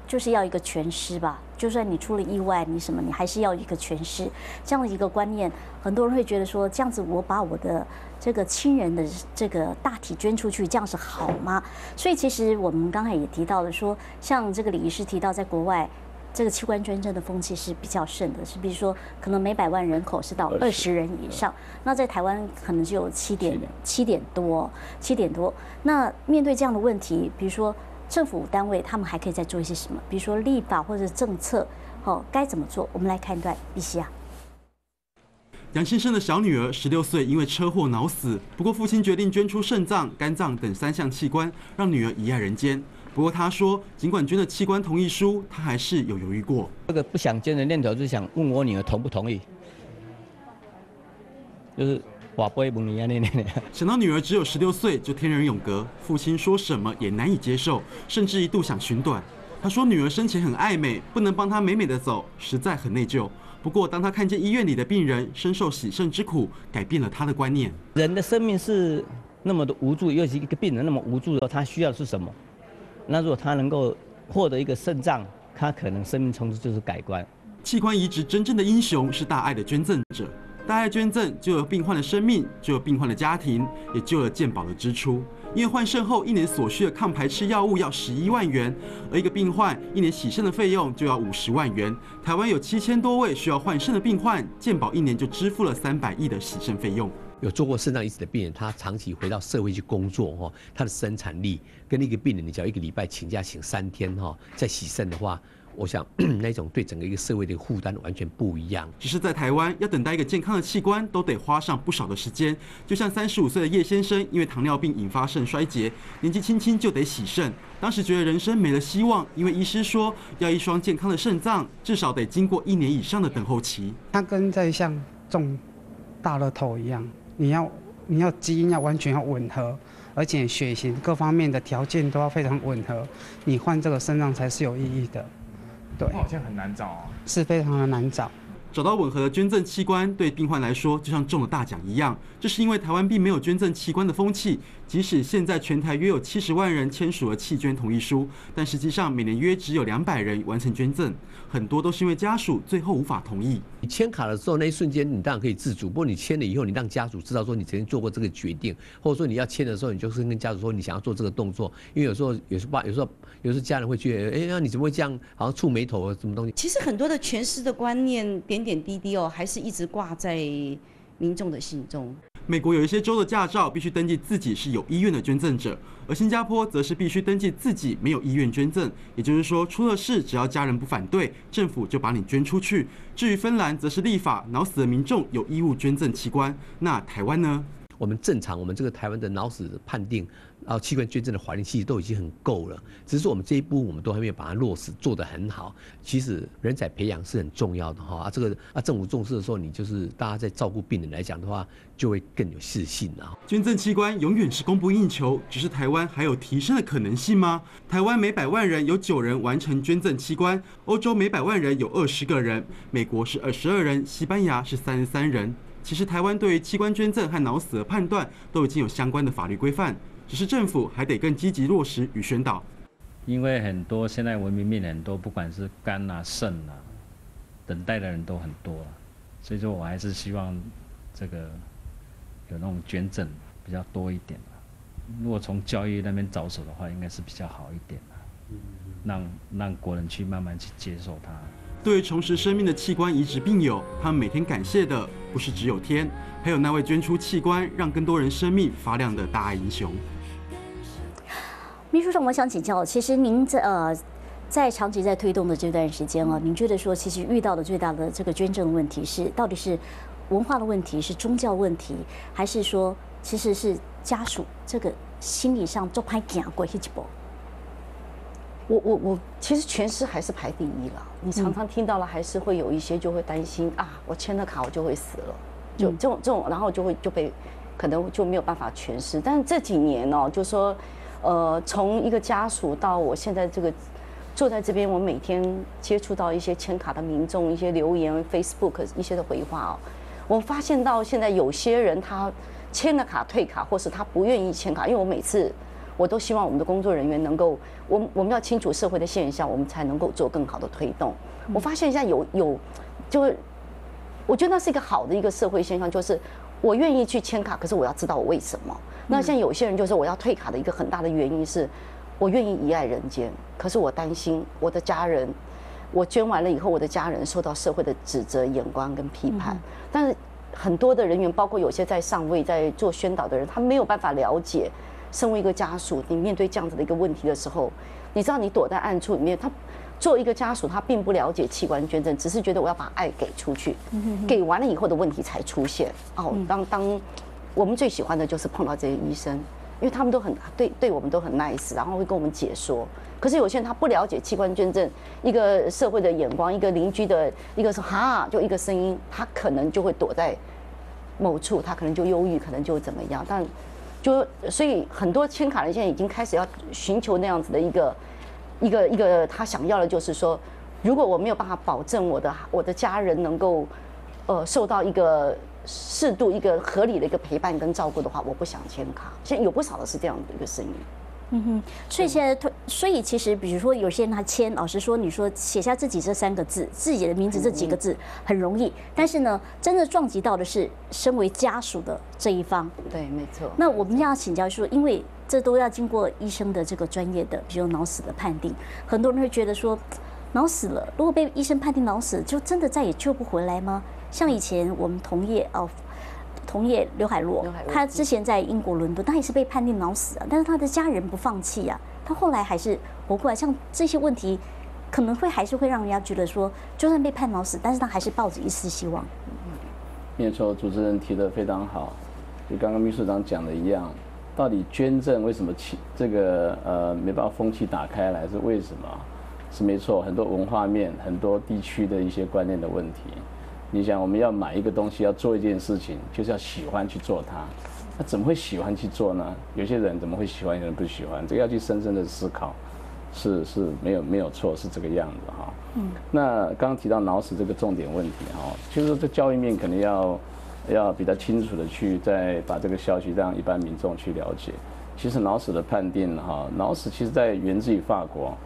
就是要一个全尸吧，就算你出了意外，你什么，你还是要一个全尸，这样的一个观念，很多人会觉得说，这样子我把我的这个亲人的这个大体捐出去，这样是好吗？所以其实我们刚才也提到了说，像这个李医师提到，在国外这个器官捐赠的风气是比较盛的，是比如说可能每百万人口是到二十人以上，那在台湾可能就有七点七点多，七点多。那面对这样的问题，比如说。政府单位他们还可以再做一些什么？比如说立法或者政策，好该怎么做？我们来看一段啊。杨先生的小女儿十六岁，因为车祸脑死，不过父亲决定捐出肾脏、肝脏等三项器官，让女儿遗爱人间。不过他说，尽管捐了器官同意书，他还是有犹豫过。这个不想捐的念头，就想问我女儿同不同意，就是。想到女儿只有十六岁就天人永隔，父亲说什么也难以接受，甚至一度想寻短。他说女儿生前很爱美，不能帮她美美的走，实在很内疚。不过当他看见医院里的病人深受洗肾之苦，改变了他的观念。人的生命是那么的无助，尤其一个病人那么无助的时候，他需要的是什么？那如果他能够获得一个肾脏，他可能生命从此就是改观。器官移植真正的英雄是大爱的捐赠者。大爱捐赠，救了病患的生命，救了病患的家庭，也救了健保的支出。因为换肾后一年所需的抗排斥药物要十一万元，而一个病患一年洗肾的费用就要五十万元。台湾有七千多位需要换肾的病患，健保一年就支付了三百亿的洗肾费用。有做过肾脏移植的病人，他长期回到社会去工作，哈，他的生产力跟那个病人，你只要一个礼拜请假请三天，哈，在洗肾的话。我想 那种对整个一个社会的负担完全不一样。只是在台湾，要等待一个健康的器官，都得花上不少的时间。就像三十五岁的叶先生，因为糖尿病引发肾衰竭，年纪轻轻就得洗肾。当时觉得人生没了希望，因为医师说要一双健康的肾脏，至少得经过一年以上的等候期。它跟在像中大乐透一样，你要你要基因要完全要吻合，而且血型各方面的条件都要非常吻合，你换这个肾脏才是有意义的。好像很难找啊，是非常的难找。找到吻合的捐赠器官，对病患来说就像中了大奖一样。这是因为台湾并没有捐赠器官的风气，即使现在全台约有七十万人签署了弃捐同意书，但实际上每年约只有两百人完成捐赠，很多都是因为家属最后无法同意。你签卡的时候那一瞬间，你当然可以自主，不过你签了以后，你让家属知道说你曾经做过这个决定，或者说你要签的时候，你就是跟家属说你想要做这个动作，因为有时候有时候有时候有时候家人会觉得，哎呀，你怎么会这样，好像触眉头啊，什么东西？其实很多的全师的观念。点点滴滴哦，还是一直挂在民众的心中。美国有一些州的驾照必须登记自己是有医院的捐赠者，而新加坡则是必须登记自己没有医院捐赠。也就是说，出了事只要家人不反对，政府就把你捐出去。至于芬兰，则是立法脑死的民众有义务捐赠器官。那台湾呢？我们正常，我们这个台湾的脑死判定。然后器官捐赠的环境其实都已经很够了，只是说我们这一步我们都还没有把它落实做得很好。其实人才培养是很重要的哈啊，这个啊政府重视的时候，你就是大家在照顾病人来讲的话，就会更有自信啊。捐赠器官永远是供不应求，只是台湾还有提升的可能性吗？台湾每百万人有九人完成捐赠器官，欧洲每百万人有二十个人，美国是二十二人，西班牙是三十三人。其实台湾对于器官捐赠和脑死的判断都已经有相关的法律规范。只是政府还得更积极落实与宣导，因为很多现在文明病很多，不管是肝啊、肾啊，等待的人都很多所以说我还是希望这个有那种捐赠比较多一点如果从教育那边着手的话，应该是比较好一点让让国人去慢慢去接受它。对于重拾生命的器官移植病友，他们每天感谢的不是只有天，还有那位捐出器官让更多人生命发亮的大爱英雄。秘书长，我想请教，其实您在呃在长期在推动的这段时间啊，您觉得说其实遇到的最大的这个捐赠问题是到底是文化的问题，是宗教问题，还是说其实是家属这个心理上做拍行过一步？我我我，其实全尸还是排第一了。你常常听到了，还是会有一些就会担心啊，我签了卡我就会死了，就这种这种，然后就会就被可能就没有办法诠释。但是这几年呢，就说呃，从一个家属到我现在这个坐在这边，我每天接触到一些签卡的民众，一些留言，Facebook 一些的回话哦，我发现到现在有些人他签了卡退卡，或是他不愿意签卡，因为我每次。我都希望我们的工作人员能够，我我们要清楚社会的现象，我们才能够做更好的推动。我发现一下有有，就是我觉得那是一个好的一个社会现象，就是我愿意去签卡，可是我要知道我为什么。那像有些人就是我要退卡的一个很大的原因是，我愿意遗爱人间，可是我担心我的家人，我捐完了以后，我的家人受到社会的指责眼光跟批判。但是很多的人员，包括有些在上位在做宣导的人，他没有办法了解。身为一个家属，你面对这样子的一个问题的时候，你知道你躲在暗处里面，他做一个家属，他并不了解器官捐赠，只是觉得我要把爱给出去，给完了以后的问题才出现。哦，当当我们最喜欢的就是碰到这些医生，因为他们都很对对我们都很 nice，然后会跟我们解说。可是有些人他不了解器官捐赠，一个社会的眼光，一个邻居的一个说哈，就一个声音，他可能就会躲在某处，他可能就忧郁，可能就怎么样，但。就所以很多签卡人现在已经开始要寻求那样子的一个一个一个他想要的就是说，如果我没有办法保证我的我的家人能够呃受到一个适度一个合理的一个陪伴跟照顾的话，我不想签卡。现在有不少的是这样的一个声音。嗯哼，所以现在，所以其实，比如说有些人他签，老实说，你说写下自己这三个字，自己的名字这几个字很容易，但是呢，真的撞击到的是身为家属的这一方。对，没错。那我们要请教说，因为这都要经过医生的这个专业的，比如脑死的判定，很多人会觉得说，脑死了，如果被医生判定脑死，就真的再也救不回来吗？像以前我们同业哦。同业刘海洛，他之前在英国伦敦，他也是被判定脑死啊，但是他的家人不放弃啊，他后来还是活过来。像这些问题，可能会还是会让人家觉得说，就算被判脑死，但是他还是抱着一丝希望。没错，主持人提的非常好，就刚刚秘书长讲的一样，到底捐赠为什么气这个呃没办法风气打开来是为什么？是没错，很多文化面、很多地区的一些观念的问题。你想，我们要买一个东西，要做一件事情，就是要喜欢去做它。那怎么会喜欢去做呢？有些人怎么会喜欢，有人不喜欢？这个要去深深的思考，是是没有没有错，是这个样子哈。嗯。那刚刚提到脑死这个重点问题哈，就是说这教育面肯定要要比较清楚的去再把这个消息让一般民众去了解。其实脑死的判定哈，脑死其实在源自于法国。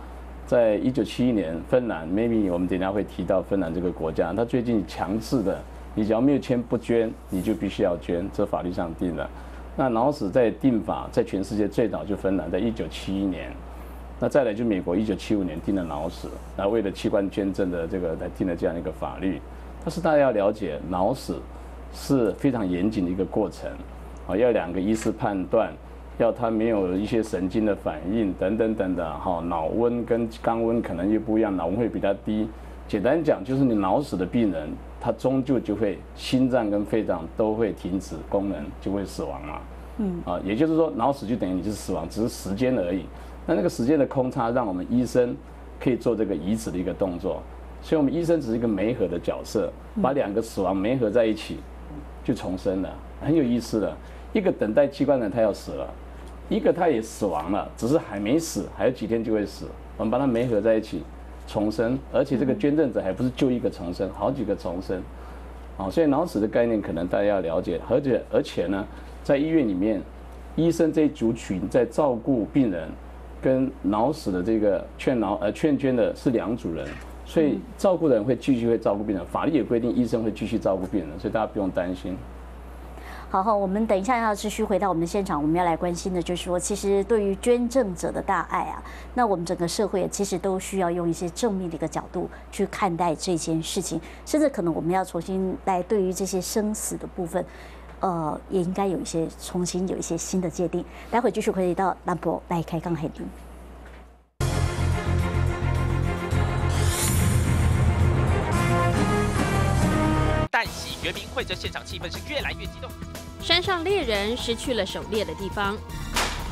在一九七一年，芬兰，maybe 我们等下会提到芬兰这个国家，他最近强制的，你只要没有签不捐，你就必须要捐，这法律上定了。那脑死在定法，在全世界最早就芬兰，在一九七一年，那再来就美国一九七五年定了脑死，那为了器官捐赠的这个来定了这样一个法律。但是大家要了解，脑死是非常严谨的一个过程，啊，要两个医师判断。要他没有一些神经的反应等等等等，哈，脑温跟肛温可能又不一样，脑温会比较低。简单讲，就是你脑死的病人，他终究就会心脏跟肺脏都会停止功能，就会死亡嘛。嗯，啊，也就是说，脑死就等于你是死亡，只是时间而已。那那个时间的空差，让我们医生可以做这个移植的一个动作。所以我们医生只是一个媒合的角色，把两个死亡媒合在一起，就重生了，很有意思的。一个等待器官的人，他要死了。一个他也死亡了，只是还没死，还有几天就会死。我们把它媒合在一起，重生，而且这个捐赠者还不是就一个重生，好几个重生。啊，所以脑死的概念可能大家要了解，而且而且呢，在医院里面，医生这一族群在照顾病人，跟脑死的这个劝脑呃劝捐的是两组人，所以照顾的人会继续会照顾病人，法律也规定医生会继续照顾病人，所以大家不用担心。好好，我们等一下要继续回到我们的现场，我们要来关心的就是说，其实对于捐赠者的大爱啊，那我们整个社会其实都需要用一些正面的一个角度去看待这件事情，甚至可能我们要重新来对于这些生死的部分，呃，也应该有一些重新有一些新的界定。待会继续回到兰博来开刚海丁。但喜圆明会这现场气氛是越来越激动。山上猎人失去了狩猎的地方。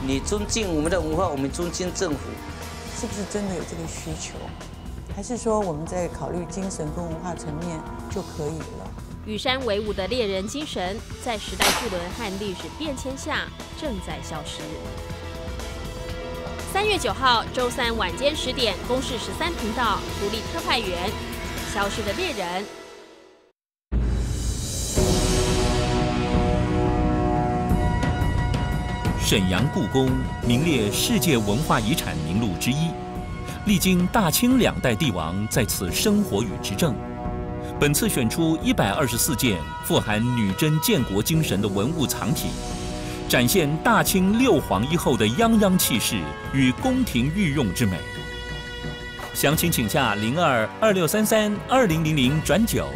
你尊敬我们的文化，我们尊敬政府，是不是真的有这个需求？还是说我们在考虑精神跟文化层面就可以了？与山为伍的猎人精神，在时代巨轮和历史变迁下正在消失。三月九号周三晚间十点，公视十三频道独立特派员，《消失的猎人》。沈阳故宫名列世界文化遗产名录之一，历经大清两代帝王在此生活与执政。本次选出一百二十四件富含女真建国精神的文物藏品，展现大清六皇一后的泱泱气势与宫廷御用之美。详情请下零二二六三三二零零零转九。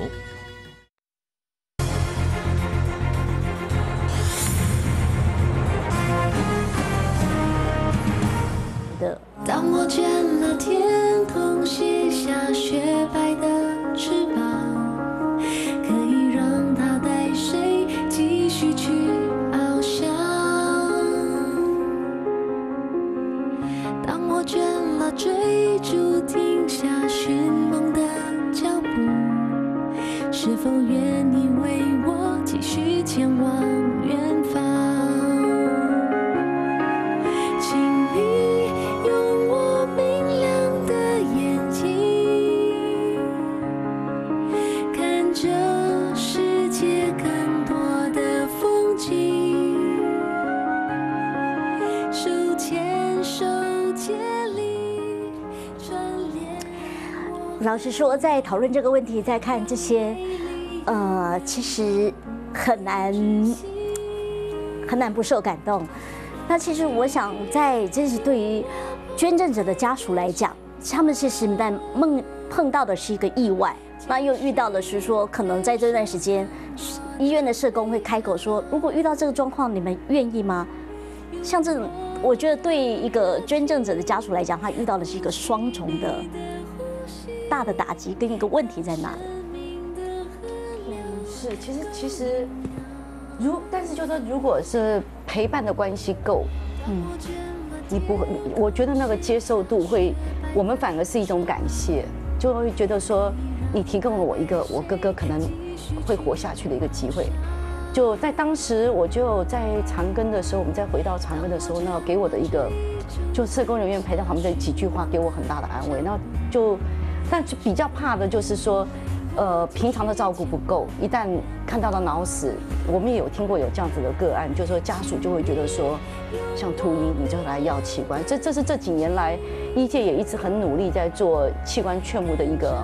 讨论这个问题，在看这些，呃，其实很难很难不受感动。那其实我想，在这是对于捐赠者的家属来讲，他们其实在梦碰到的是一个意外，那又遇到的是说，可能在这段时间，医院的社工会开口说，如果遇到这个状况，你们愿意吗？像这种，我觉得对一个捐赠者的家属来讲，他遇到的是一个双重的大的打击跟一个问题在哪里？嗯，是，其实其实，如但是就说，如果是陪伴的关系够，嗯，你不会，我觉得那个接受度会，我们反而是一种感谢，就会觉得说，你提供了我一个我哥哥可能会活下去的一个机会。就在当时，我就在长庚的时候，我们再回到长庚的时候，那给我的一个，就社工人员陪在旁边的几句话，给我很大的安慰。那就，但是比较怕的就是说，呃，平常的照顾不够，一旦看到了脑死，我们也有听过有这样子的个案，就是说家属就会觉得说，像秃鹰，你就来要器官。这这是这几年来医界也一直很努力在做器官劝募的一个。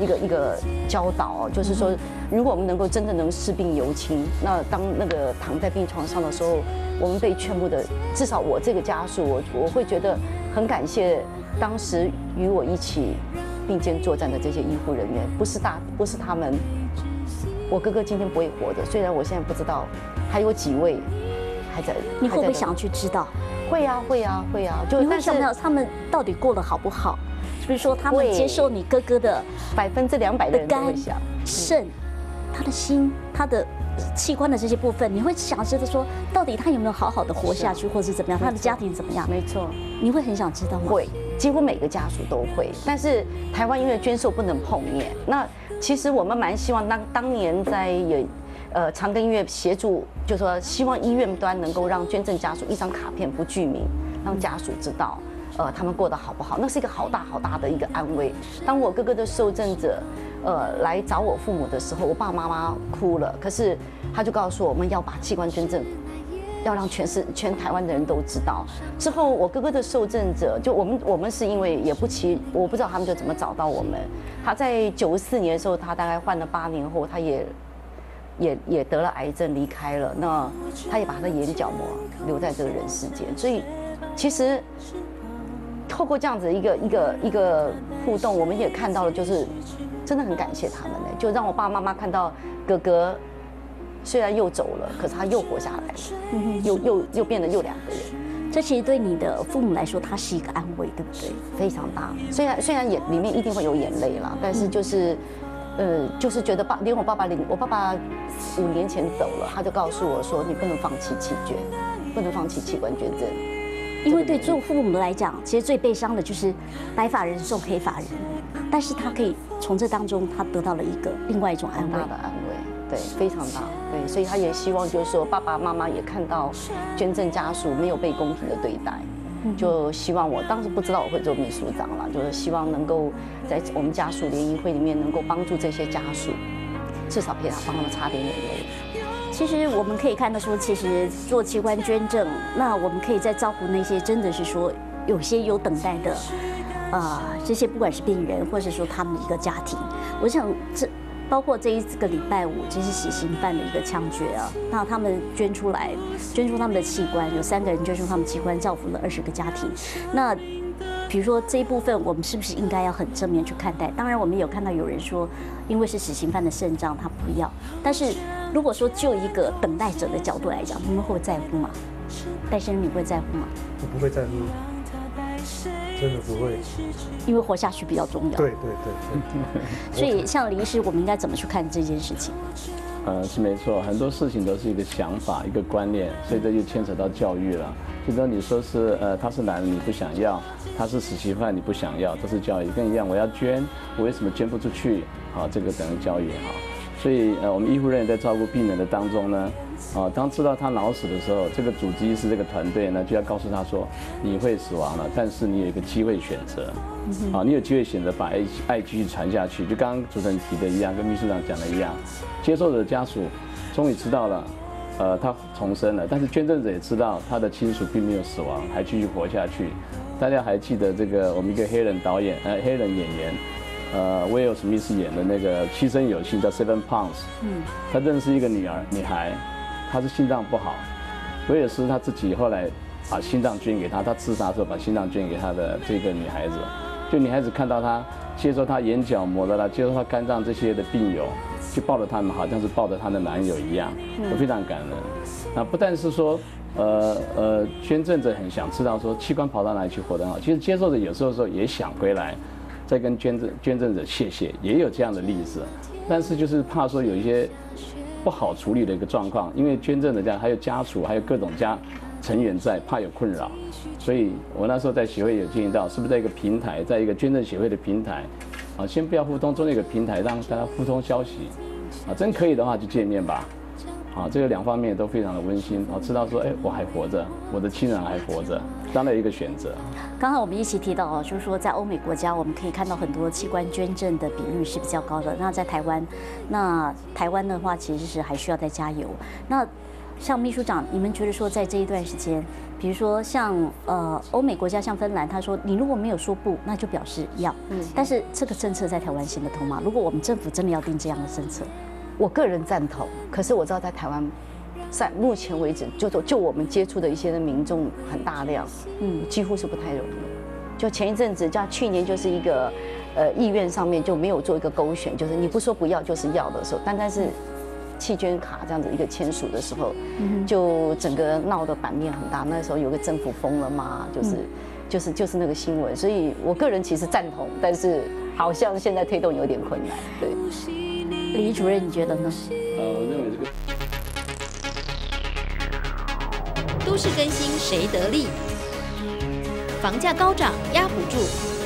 一个一个教导，就是说，如果我们能够真的能视病由亲，那当那个躺在病床上的时候，我们被劝募的，至少我这个家属，我我会觉得很感谢当时与我一起并肩作战的这些医护人员，不是大不是他们，我哥哥今天不会活的。虽然我现在不知道还有几位还在，你会不会想要去知道？会啊会啊会啊！就但是他们到底过得好不好？比如说，他们接受你哥哥的百分之两百的肝、肾、他的心、他的器官的这些部分，你会想知道说，到底他有没有好好的活下去，或者是怎么样？他的家庭怎么样？没错，你会很想知道吗？会，几乎每个家属都会。但是台湾因为捐受不能碰面，那其实我们蛮希望当当年在也呃长庚医院协助，就说希望医院端能够让捐赠家属一张卡片不具名，让家属知道。呃，他们过得好不好？那是一个好大好大的一个安慰。当我哥哥的受赠者，呃，来找我父母的时候，我爸爸妈妈哭了。可是他就告诉我们要把器官捐赠要让全市全台湾的人都知道。之后我哥哥的受赠者，就我们我们是因为也不齐，我不知道他们就怎么找到我们。他在九四年的时候，他大概患了八年后，他也也也得了癌症离开了。那他也把他的眼角膜留在这个人世间。所以其实透过这样子一个一个一个互动，我们也看到了，就是真的很感谢他们呢，就让我爸爸妈妈看到哥哥。虽然又走了，可是他又活下来了，又又又变得又两个人。这其实对你的父母来说，他是一个安慰，对不对？非常大。虽然虽然眼里面一定会有眼泪啦，但是就是，呃，就是觉得爸连我爸爸领我爸爸五年前走了，他就告诉我说，你不能放弃器捐，不能放弃器官捐赠，因为对做父母来讲，其实最悲伤的就是白发人送黑发人，但是他可以从这当中，他得到了一个另外一种安慰的安慰。对，非常大，对，所以他也希望就是说，爸爸妈妈也看到捐赠家属没有被公平的对待，就希望我当时不知道我会做秘书长了，就是希望能够在我们家属联谊会里面能够帮助这些家属，至少陪他帮他们擦点眼泪。其实我们可以看到说，其实做器官捐赠，那我们可以在照顾那些真的是说有些有等待的，呃，这些不管是病人或者说他们的一个家庭，我想这。包括这一个礼拜五，这是死刑犯的一个枪决啊。那他们捐出来，捐出他们的器官，有三个人捐出他们器官，造福了二十个家庭。那比如说这一部分，我们是不是应该要很正面去看待？当然，我们有看到有人说，因为是死刑犯的肾脏，他不要。但是如果说就一个等待者的角度来讲，你们会在乎吗？戴先生，你会在乎吗？我不会在乎。真的不会，因为活下去比较重要。对对对。所以像李医师，我们应该怎么去看这件事情？呃，是没错，很多事情都是一个想法、一个观念，所以这就牵扯到教育了。就说你说是呃，他是男的你不想要，他是死刑犯你不想要，这是教育。跟一样，我要捐，我为什么捐不出去？好，这个等于教育哈。所以呃，我们医护人员在照顾病人的当中呢。啊，当知道他脑死的时候，这个主治医师这个团队呢，就要告诉他说，你会死亡了，但是你有一个机会选择，啊，你有机会选择把爱爱继续传下去，就刚刚主持人提的一样，跟秘书长讲的一样，接受者家属终于知道了，呃，他重生了，但是捐赠者也知道他的亲属并没有死亡，还继续活下去。大家还记得这个我们一个黑人导演，呃，黑人演员，呃，威尔史密斯演的那个《七生有幸》叫《Seven Pounds》，嗯，他认识一个女儿女孩。她是心脏不好，威尔斯他自己后来把心脏捐给她，他自杀的时候把心脏捐给他的这个女孩子，就女孩子看到他接受他眼角膜的啦，接受他肝脏这些的病友，就抱着他们好像是抱着她的男友一样，都非常感人。那不但是说，呃呃，捐赠者很想知道说器官跑到哪里去活得好，其实接受者有时候时候也想回来，再跟捐赠捐赠者谢谢，也有这样的例子，但是就是怕说有一些。不好处理的一个状况，因为捐赠的家还有家属，还有各种家成员在，怕有困扰，所以我那时候在协会有建议到，是不是在一个平台，在一个捐赠协会的平台，啊，先不要互通，中间有个平台让大家互通消息，啊，真可以的话就见面吧。啊，这个两方面都非常的温馨。我知道说，哎，我还活着，我的亲人还活着，当然一个选择。刚刚我们一起提到哦，就是说在欧美国家，我们可以看到很多器官捐赠的比率是比较高的。那在台湾，那台湾的话其实是还需要再加油。那像秘书长，你们觉得说在这一段时间，比如说像呃欧美国家像芬兰，他说你如果没有说不，那就表示要。嗯。但是这个政策在台湾行得通吗？如果我们政府真的要定这样的政策？我个人赞同，可是我知道在台湾，在目前为止，就就我们接触的一些的民众很大量，嗯，几乎是不太容易。就前一阵子，叫去年就是一个，呃，意愿上面就没有做一个勾选，就是你不说不要就是要的时候，单单是弃捐卡这样子一个签署的时候，就整个闹的版面很大。那时候有个政府疯了吗？就是就是就是那个新闻。所以我个人其实赞同，但是好像现在推动有点困难，对。李主任，你觉得呢？呃，我认为这个都市更新谁得利？房价高涨压不住，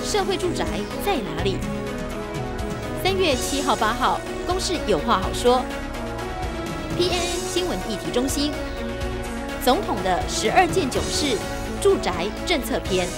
社会住宅在哪里？三月七号、八号，公示有话好说。PN 新闻议题中心，总统的十二件囧事，住宅政策篇。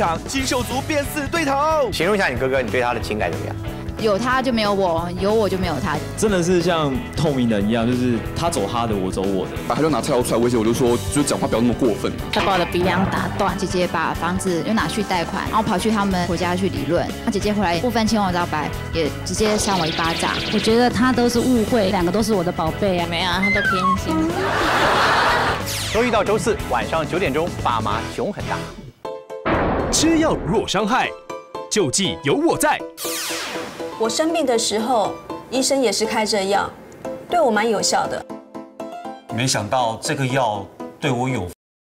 场，金手足变死对头。形容一下你哥哥，你对他的情感怎么样？有他就没有我，有我就没有他。真的是像透明人一样，就是他走他的，我走我的。他就拿菜刀出来威胁我，就说，就讲话不要那么过分。他把我的鼻梁打断，姐姐把房子又拿去贷款，然后跑去他们婆家去理论。那姐姐回来不分青红皂白，也直接扇我一巴掌。我觉得他都是误会，两个都是我的宝贝啊，没有，他都偏心。周一到周四晚上九点钟，爸妈熊很大。吃药若伤害，救济有我在。我生病的时候，医生也是开这药，对我蛮有效的。没想到这个药对我有